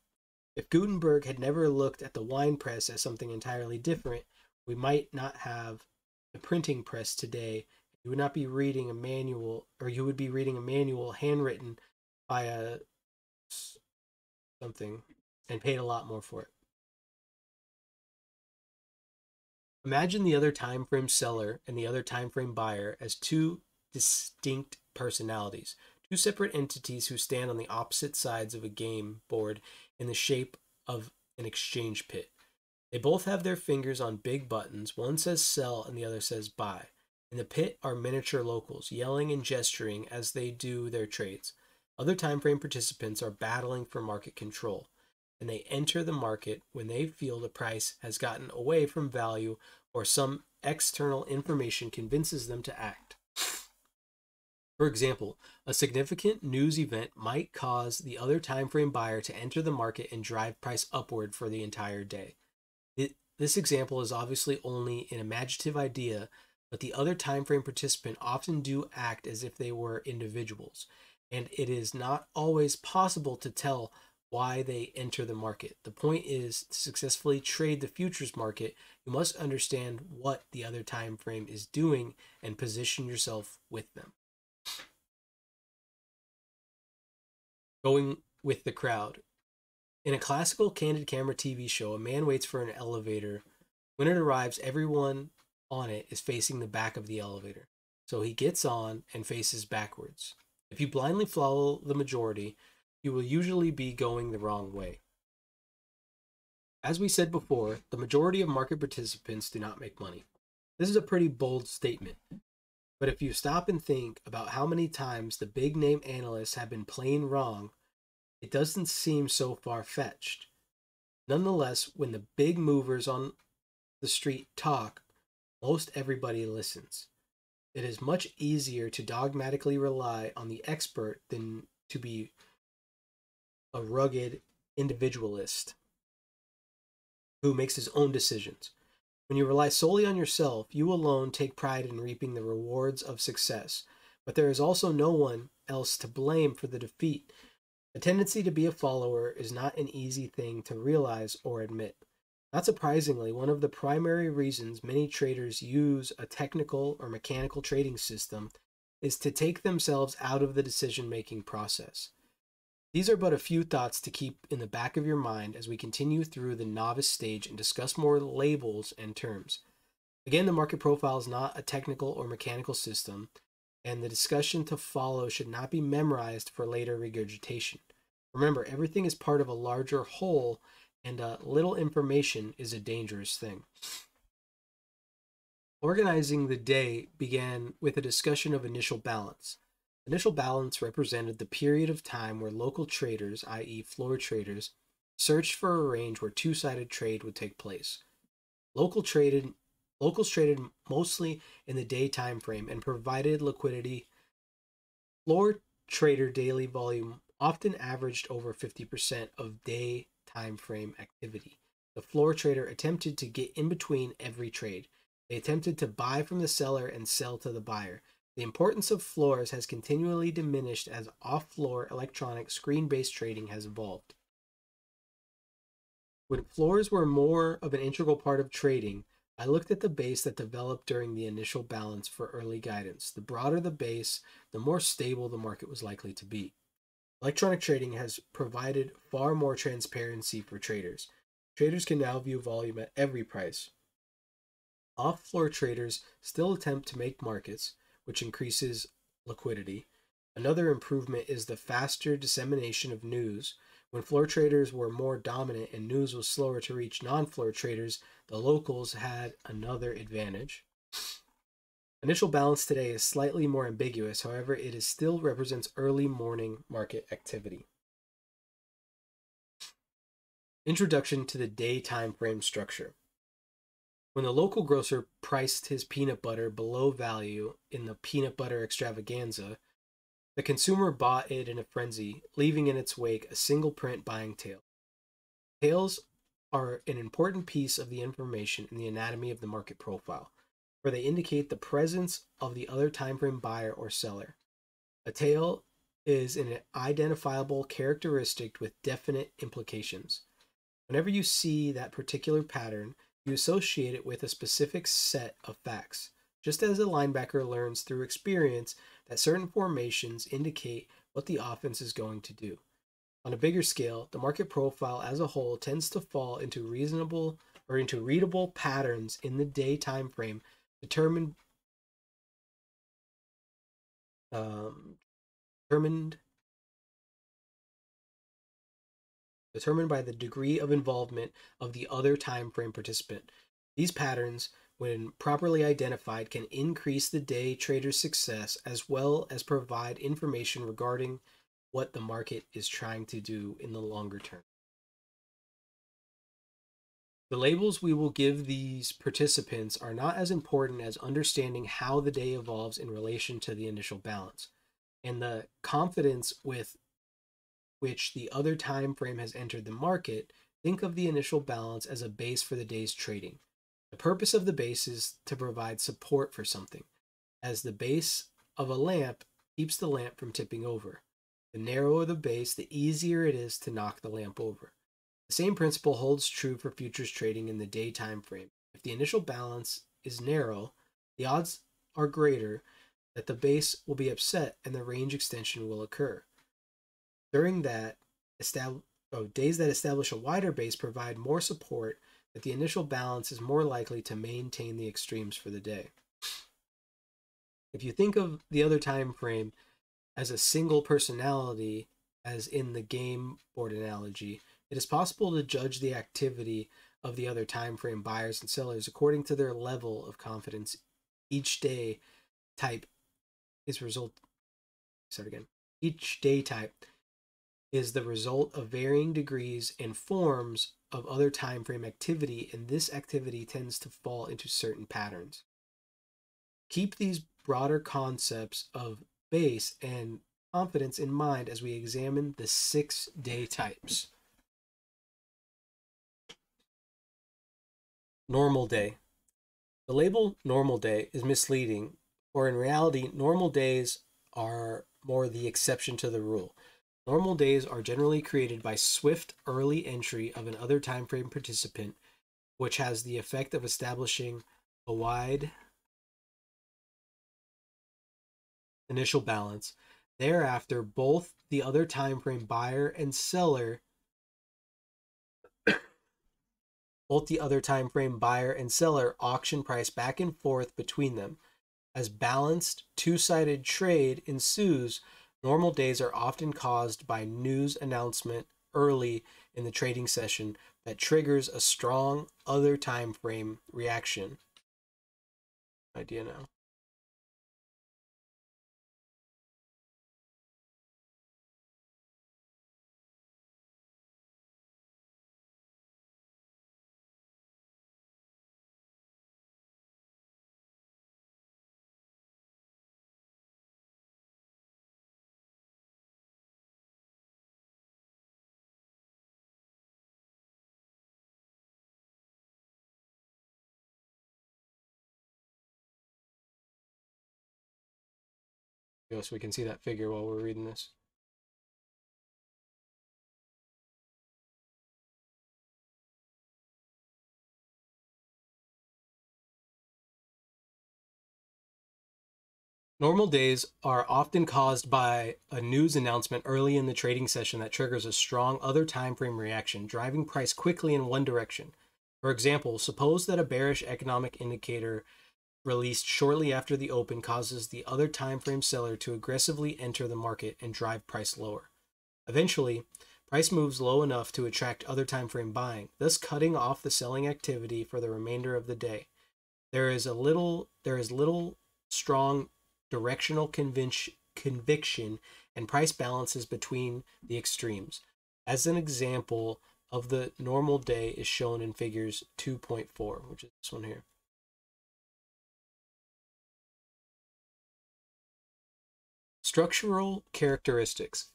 If Gutenberg had never looked at the wine press as something entirely different, we might not have the printing press today. You would not be reading a manual, or you would be reading a manual handwritten by a something and paid a lot more for it. Imagine the other time frame seller and the other time frame buyer as two distinct personalities, two separate entities who stand on the opposite sides of a game board in the shape of an exchange pit. They both have their fingers on big buttons. One says sell and the other says buy. In the pit are miniature locals, yelling and gesturing as they do their trades. Other time frame participants are battling for market control, and they enter the market when they feel the price has gotten away from value or some external information convinces them to act. For example, a significant news event might cause the other time frame buyer to enter the market and drive price upward for the entire day. This example is obviously only an imaginative idea, but the other time frame participant often do act as if they were individuals, and it is not always possible to tell why they enter the market. The point is to successfully trade the futures market, you must understand what the other time frame is doing and position yourself with them. going with the crowd. In a classical candid camera TV show, a man waits for an elevator. When it arrives, everyone on it is facing the back of the elevator. So he gets on and faces backwards. If you blindly follow the majority, you will usually be going the wrong way. As we said before, the majority of market participants do not make money. This is a pretty bold statement. But if you stop and think about how many times the big name analysts have been plain wrong, it doesn't seem so far fetched. Nonetheless, when the big movers on the street talk, most everybody listens. It is much easier to dogmatically rely on the expert than to be a rugged individualist who makes his own decisions. When you rely solely on yourself, you alone take pride in reaping the rewards of success, but there is also no one else to blame for the defeat. A tendency to be a follower is not an easy thing to realize or admit. Not surprisingly, one of the primary reasons many traders use a technical or mechanical trading system is to take themselves out of the decision making process. These are but a few thoughts to keep in the back of your mind as we continue through the novice stage and discuss more labels and terms. Again, the market profile is not a technical or mechanical system, and the discussion to follow should not be memorized for later regurgitation. Remember, everything is part of a larger whole, and uh, little information is a dangerous thing. Organizing the day began with a discussion of initial balance. Initial balance represented the period of time where local traders, i.e., floor traders, searched for a range where two sided trade would take place. Local traded, locals traded mostly in the day time frame and provided liquidity. Floor trader daily volume often averaged over 50% of day time frame activity. The floor trader attempted to get in between every trade. They attempted to buy from the seller and sell to the buyer. The importance of floors has continually diminished as off floor electronic screen based trading has evolved. When floors were more of an integral part of trading, I looked at the base that developed during the initial balance for early guidance. The broader the base, the more stable the market was likely to be. Electronic trading has provided far more transparency for traders. Traders can now view volume at every price. Off floor traders still attempt to make markets, which increases liquidity. Another improvement is the faster dissemination of news. When floor traders were more dominant and news was slower to reach non floor traders, the locals had another advantage. Initial balance today is slightly more ambiguous, however, it is still represents early morning market activity. Introduction to the day time frame structure. When the local grocer priced his peanut butter below value in the peanut butter extravaganza, the consumer bought it in a frenzy, leaving in its wake a single print buying tale. Tails are an important piece of the information in the anatomy of the market profile, for they indicate the presence of the other timeframe buyer or seller. A tail is an identifiable characteristic with definite implications. Whenever you see that particular pattern, you associate it with a specific set of facts, just as a linebacker learns through experience that certain formations indicate what the offense is going to do. On a bigger scale, the market profile as a whole tends to fall into reasonable or into readable patterns in the day time frame determined um, determined determined by the degree of involvement of the other time frame participant. These patterns, when properly identified, can increase the day trader's success as well as provide information regarding what the market is trying to do in the longer term. The labels we will give these participants are not as important as understanding how the day evolves in relation to the initial balance. And the confidence with which the other time frame has entered the market, think of the initial balance as a base for the day's trading. The purpose of the base is to provide support for something, as the base of a lamp keeps the lamp from tipping over. The narrower the base, the easier it is to knock the lamp over. The same principle holds true for futures trading in the day time frame. If the initial balance is narrow, the odds are greater that the base will be upset and the range extension will occur. During that, oh, days that establish a wider base provide more support that the initial balance is more likely to maintain the extremes for the day. If you think of the other time frame as a single personality, as in the game board analogy, it is possible to judge the activity of the other time frame buyers and sellers according to their level of confidence. Each day type is result start again. Each day type is the result of varying degrees and forms of other time frame activity, and this activity tends to fall into certain patterns. Keep these broader concepts of base and confidence in mind as we examine the six day types. Normal day. The label normal day is misleading, for in reality, normal days are more the exception to the rule. Normal days are generally created by swift early entry of an other time frame participant, which has the effect of establishing a wide initial balance. Thereafter, both the other time frame buyer and seller (coughs) both the other time frame buyer and seller auction price back and forth between them. As balanced two-sided trade ensues, normal days are often caused by news announcement early in the trading session that triggers a strong other time frame reaction. Idea now. Go so we can see that figure while we're reading this. Normal days are often caused by a news announcement early in the trading session that triggers a strong other time frame reaction, driving price quickly in one direction. For example, suppose that a bearish economic indicator released shortly after the open causes the other time frame seller to aggressively enter the market and drive price lower. Eventually, price moves low enough to attract other time frame buying, thus cutting off the selling activity for the remainder of the day. There is a little there is little strong directional conviction conviction and price balances between the extremes. As an example of the normal day is shown in figures 2.4, which is this one here. Structural characteristics.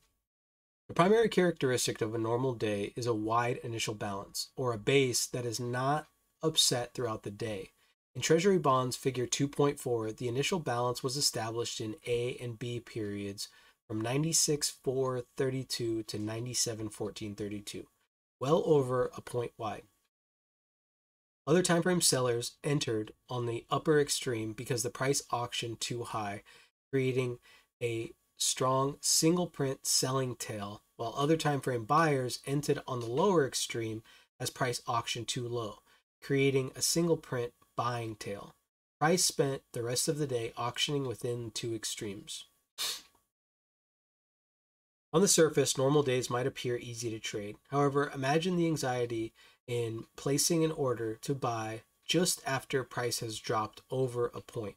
The primary characteristic of a normal day is a wide initial balance, or a base that is not upset throughout the day. In Treasury bonds figure 2.4, the initial balance was established in A and B periods from 96.432 to 97.1432, well over a point wide. Other time frame sellers entered on the upper extreme because the price auctioned too high, creating a strong single print selling tail, while other time frame buyers entered on the lower extreme as price auctioned too low, creating a single print buying tail. Price spent the rest of the day auctioning within two extremes. On the surface, normal days might appear easy to trade. However, imagine the anxiety in placing an order to buy just after price has dropped over a point.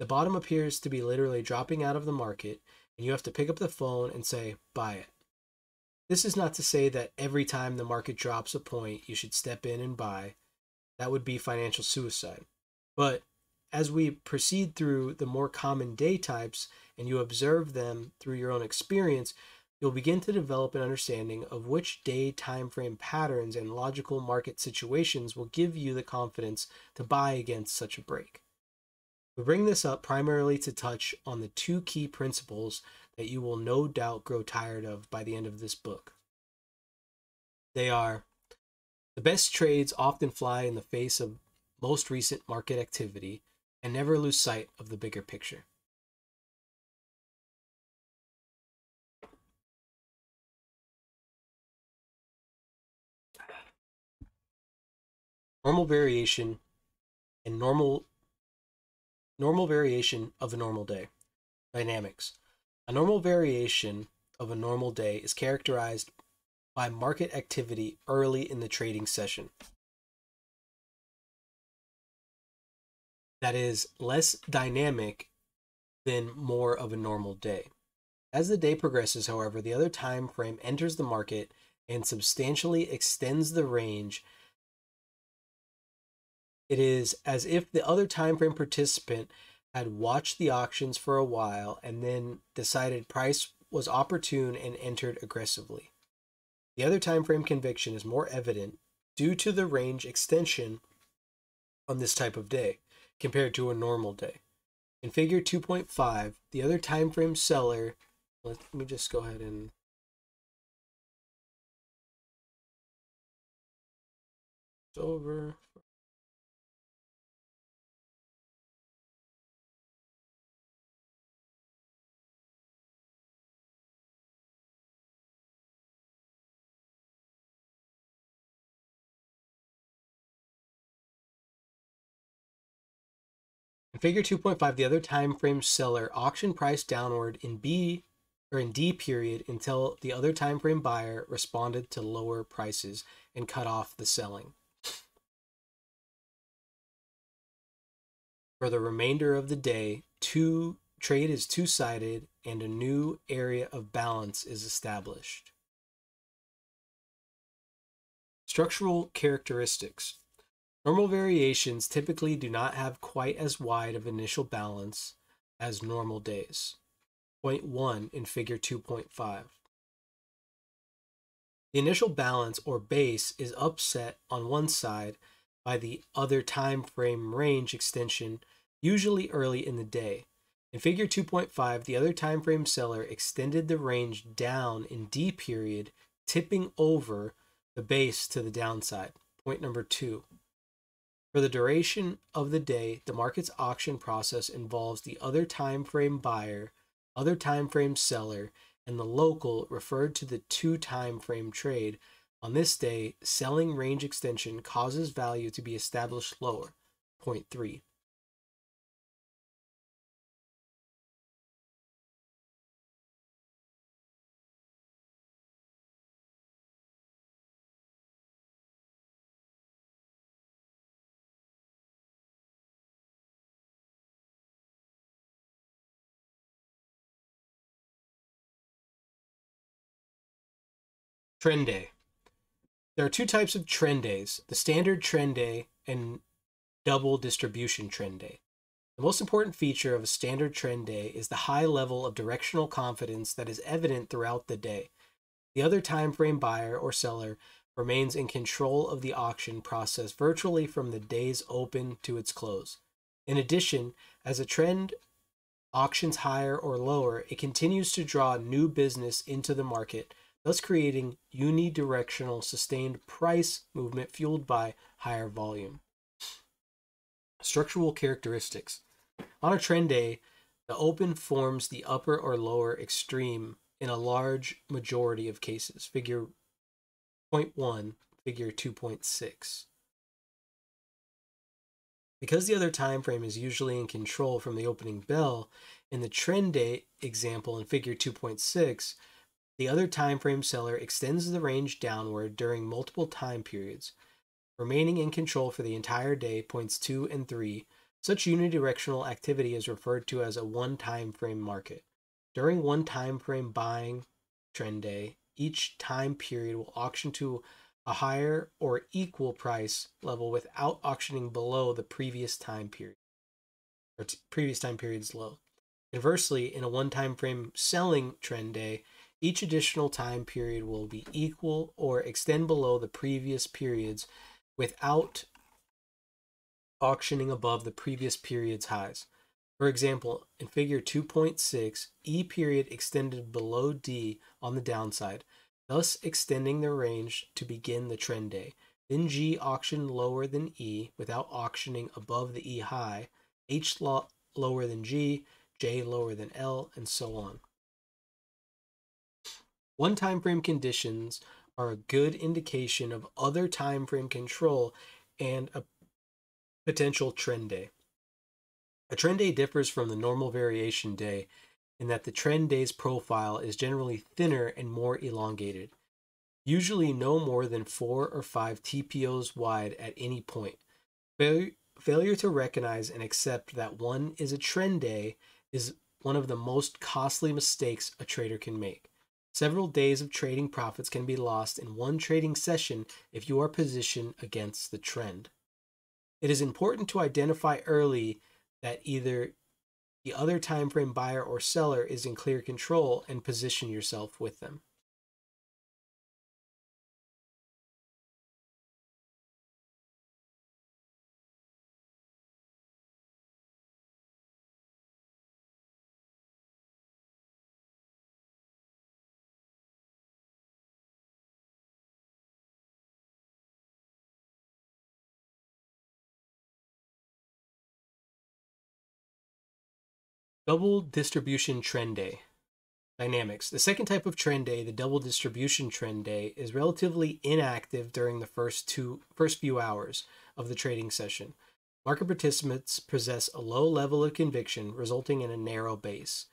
The bottom appears to be literally dropping out of the market, and you have to pick up the phone and say, buy it. This is not to say that every time the market drops a point, you should step in and buy. That would be financial suicide. But as we proceed through the more common day types and you observe them through your own experience, you'll begin to develop an understanding of which day time frame patterns and logical market situations will give you the confidence to buy against such a break. We bring this up primarily to touch on the two key principles that you will no doubt grow tired of by the end of this book. They are the best trades often fly in the face of most recent market activity and never lose sight of the bigger picture. Normal variation and normal normal variation of a normal day. Dynamics. A normal variation of a normal day is characterized by market activity early in the trading session. That is less dynamic than more of a normal day. As the day progresses, however, the other time frame enters the market and substantially extends the range. It is as if the other time frame participant had watched the auctions for a while and then decided price was opportune and entered aggressively. The other time frame conviction is more evident due to the range extension on this type of day compared to a normal day. In figure 2.5, the other time frame seller, let me just go ahead and it's over figure 2.5, the other time frame seller auction price downward in B or in D period until the other time frame buyer responded to lower prices and cut off the selling. For the remainder of the day, two trade is two-sided and a new area of balance is established. Structural characteristics. Normal variations typically do not have quite as wide of initial balance as normal days. Point 1 in figure 2.5. The initial balance or base is upset on one side by the other time frame range extension, usually early in the day. In figure 2.5, the other time frame seller extended the range down in D period, tipping over the base to the downside. Point number 2. For the duration of the day, the market's auction process involves the other time frame buyer, other time frame seller, and the local referred to the two time frame trade. On this day, selling range extension causes value to be established lower, 0.3. Trend day. There are two types of trend days the standard trend day and double distribution trend day. The most important feature of a standard trend day is the high level of directional confidence that is evident throughout the day. The other time frame buyer or seller remains in control of the auction process virtually from the day's open to its close. In addition, as a trend auctions higher or lower, it continues to draw new business into the market thus creating unidirectional sustained price movement fueled by higher volume. Structural characteristics. On a trend day, the open forms the upper or lower extreme in a large majority of cases. Figure 0.1, figure 2.6. Because the other time frame is usually in control from the opening bell, in the trend day example in figure 2.6, the other time frame seller extends the range downward during multiple time periods, remaining in control for the entire day, points 2 and 3. Such unidirectional activity is referred to as a one time frame market. During one time frame buying trend day, each time period will auction to a higher or equal price level without auctioning below the previous time period or previous time period's low. Conversely, in a one time frame selling trend day, each additional time period will be equal or extend below the previous periods without auctioning above the previous period's highs. For example, in figure 2.6, E period extended below D on the downside, thus extending the range to begin the trend day. Then G auctioned lower than E without auctioning above the E high, H lower than G, J lower than L, and so on. One time frame conditions are a good indication of other time frame control and a potential trend day. A trend day differs from the normal variation day in that the trend day's profile is generally thinner and more elongated, usually no more than four or five TPOs wide at any point. Failure, failure to recognize and accept that one is a trend day is one of the most costly mistakes a trader can make. Several days of trading profits can be lost in one trading session if you are positioned against the trend. It is important to identify early that either the other time frame buyer or seller is in clear control and position yourself with them. Double distribution trend day. Dynamics. The second type of trend day, the double distribution trend day, is relatively inactive during the first two first few hours of the trading session. Market participants possess a low level of conviction, resulting in a narrow base.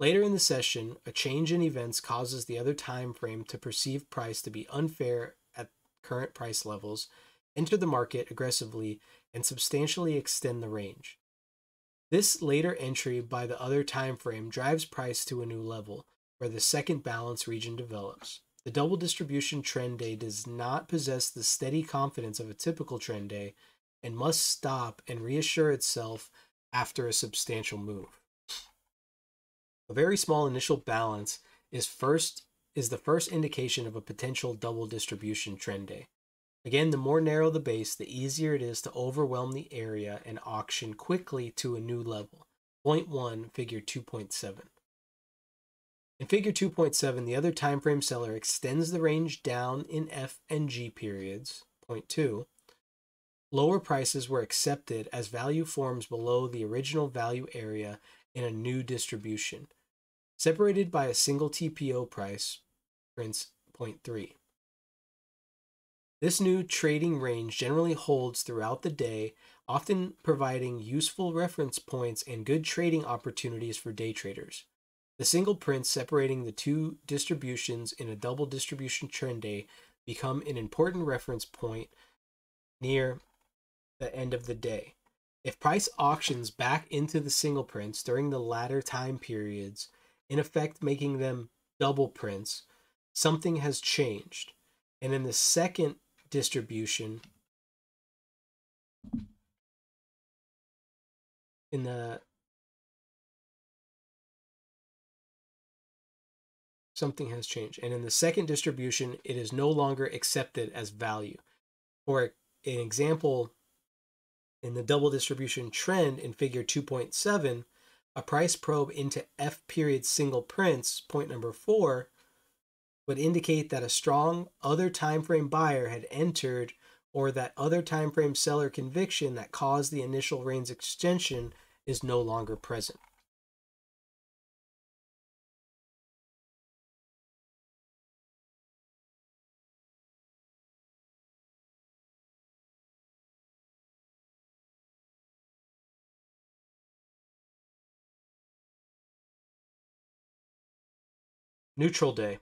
Later in the session, a change in events causes the other time frame to perceive price to be unfair at current price levels, enter the market aggressively, and substantially extend the range. This later entry by the other time frame drives price to a new level, where the second balance region develops. The double distribution trend day does not possess the steady confidence of a typical trend day and must stop and reassure itself after a substantial move. A very small initial balance is first is the first indication of a potential double distribution trend day. Again, the more narrow the base, the easier it is to overwhelm the area and auction quickly to a new level. Point 1, figure 2.7. In figure 2.7, the other time frame seller extends the range down in F and G periods. Point 2. Lower prices were accepted as value forms below the original value area in a new distribution, separated by a single TPO price, prints point 3. This new trading range generally holds throughout the day, often providing useful reference points and good trading opportunities for day traders. The single prints separating the two distributions in a double distribution trend day become an important reference point near the end of the day. If price auctions back into the single prints during the latter time periods, in effect making them double prints, something has changed. And in the second distribution in the something has changed. And in the second distribution it is no longer accepted as value. For an example in the double distribution trend in figure 2.7 a price probe into f period single prints point number 4 would indicate that a strong other time frame buyer had entered or that other time frame seller conviction that caused the initial range extension is no longer present. Neutral day.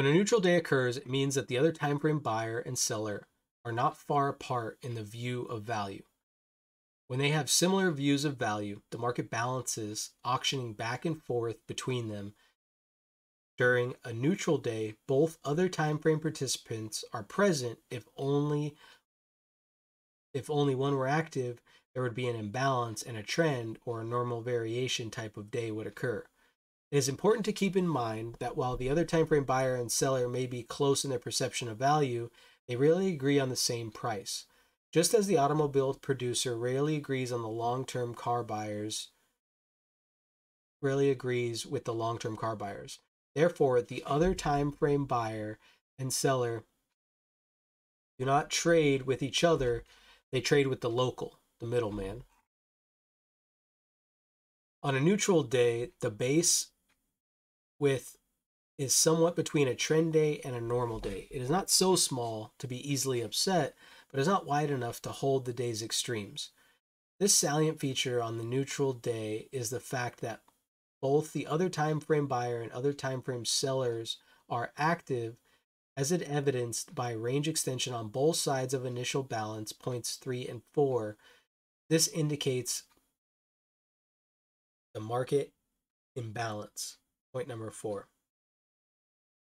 When a neutral day occurs, it means that the other time frame buyer and seller are not far apart in the view of value. When they have similar views of value, the market balances, auctioning back and forth between them. During a neutral day, both other time frame participants are present if only if only one were active, there would be an imbalance and a trend or a normal variation type of day would occur. It is important to keep in mind that while the other time frame buyer and seller may be close in their perception of value, they rarely agree on the same price. Just as the automobile producer rarely agrees on the long-term car buyers, rarely agrees with the long-term car buyers. Therefore, the other time frame buyer and seller do not trade with each other, they trade with the local, the middleman. On a neutral day, the base with is somewhat between a trend day and a normal day. It is not so small to be easily upset, but is not wide enough to hold the day's extremes. This salient feature on the neutral day is the fact that both the other time frame buyer and other time frame sellers are active as it evidenced by range extension on both sides of initial balance points 3 and 4 this indicates the market imbalance point number 4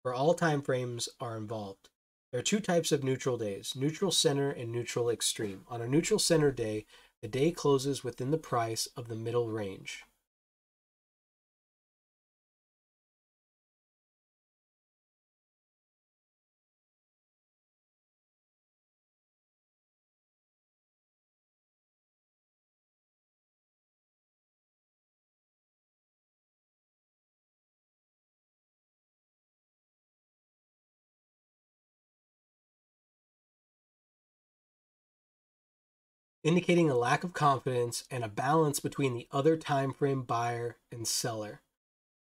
for all time frames are involved. There are two types of neutral days neutral center and neutral extreme. On a neutral center day the day closes within the price of the middle range indicating a lack of confidence and a balance between the other time frame buyer and seller.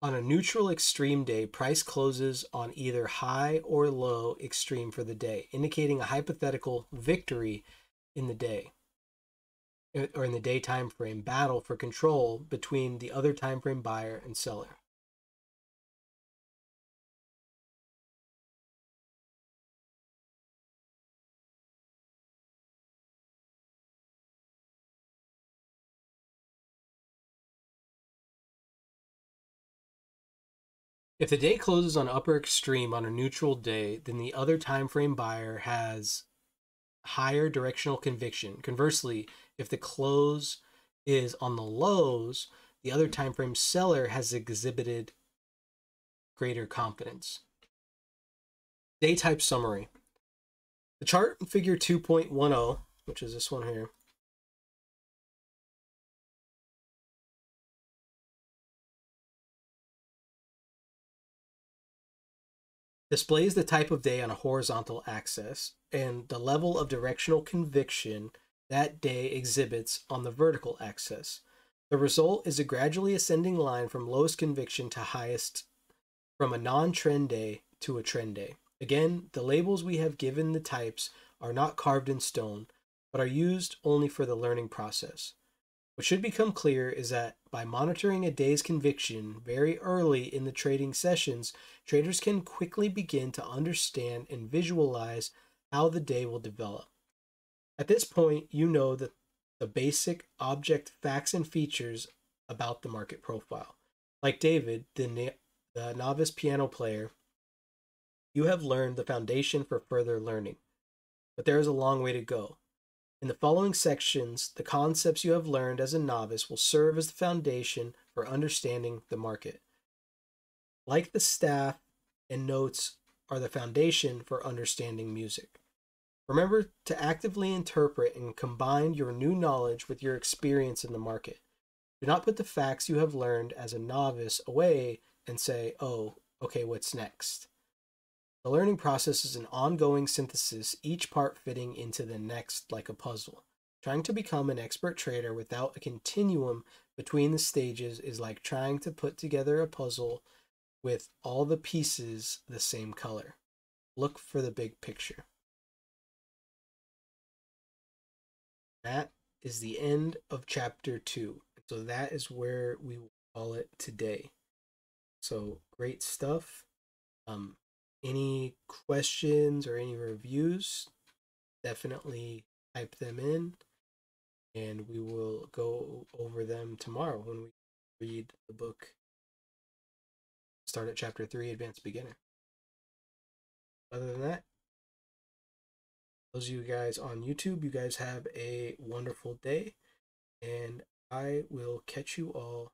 On a neutral extreme day, price closes on either high or low extreme for the day, indicating a hypothetical victory in the day or in the day time frame battle for control between the other time frame buyer and seller. If the day closes on upper extreme on a neutral day, then the other time frame buyer has higher directional conviction. Conversely, if the close is on the lows, the other time frame seller has exhibited greater confidence. Day type summary. The chart in figure 2.10, which is this one here, displays the type of day on a horizontal axis and the level of directional conviction that day exhibits on the vertical axis. The result is a gradually ascending line from lowest conviction to highest from a non trend day to a trend day. Again, the labels we have given the types are not carved in stone, but are used only for the learning process. What should become clear is that by monitoring a day's conviction very early in the trading sessions, traders can quickly begin to understand and visualize how the day will develop. At this point, you know that the basic object facts and features about the market profile. Like David, the, the novice piano player, you have learned the foundation for further learning. But there is a long way to go. In the following sections, the concepts you have learned as a novice will serve as the foundation for understanding the market. Like the staff and notes are the foundation for understanding music. Remember to actively interpret and combine your new knowledge with your experience in the market. Do not put the facts you have learned as a novice away and say, oh, okay, what's next? The learning process is an ongoing synthesis, each part fitting into the next like a puzzle. Trying to become an expert trader without a continuum between the stages is like trying to put together a puzzle with all the pieces the same color. Look for the big picture. That is the end of chapter two. So that is where we will call it today. So great stuff. Um, any questions or any reviews, definitely type them in and we will go over them tomorrow when we read the book. Start at chapter 3, Advanced Beginner. Other than that, those of you guys on YouTube, you guys have a wonderful day, and I will catch you all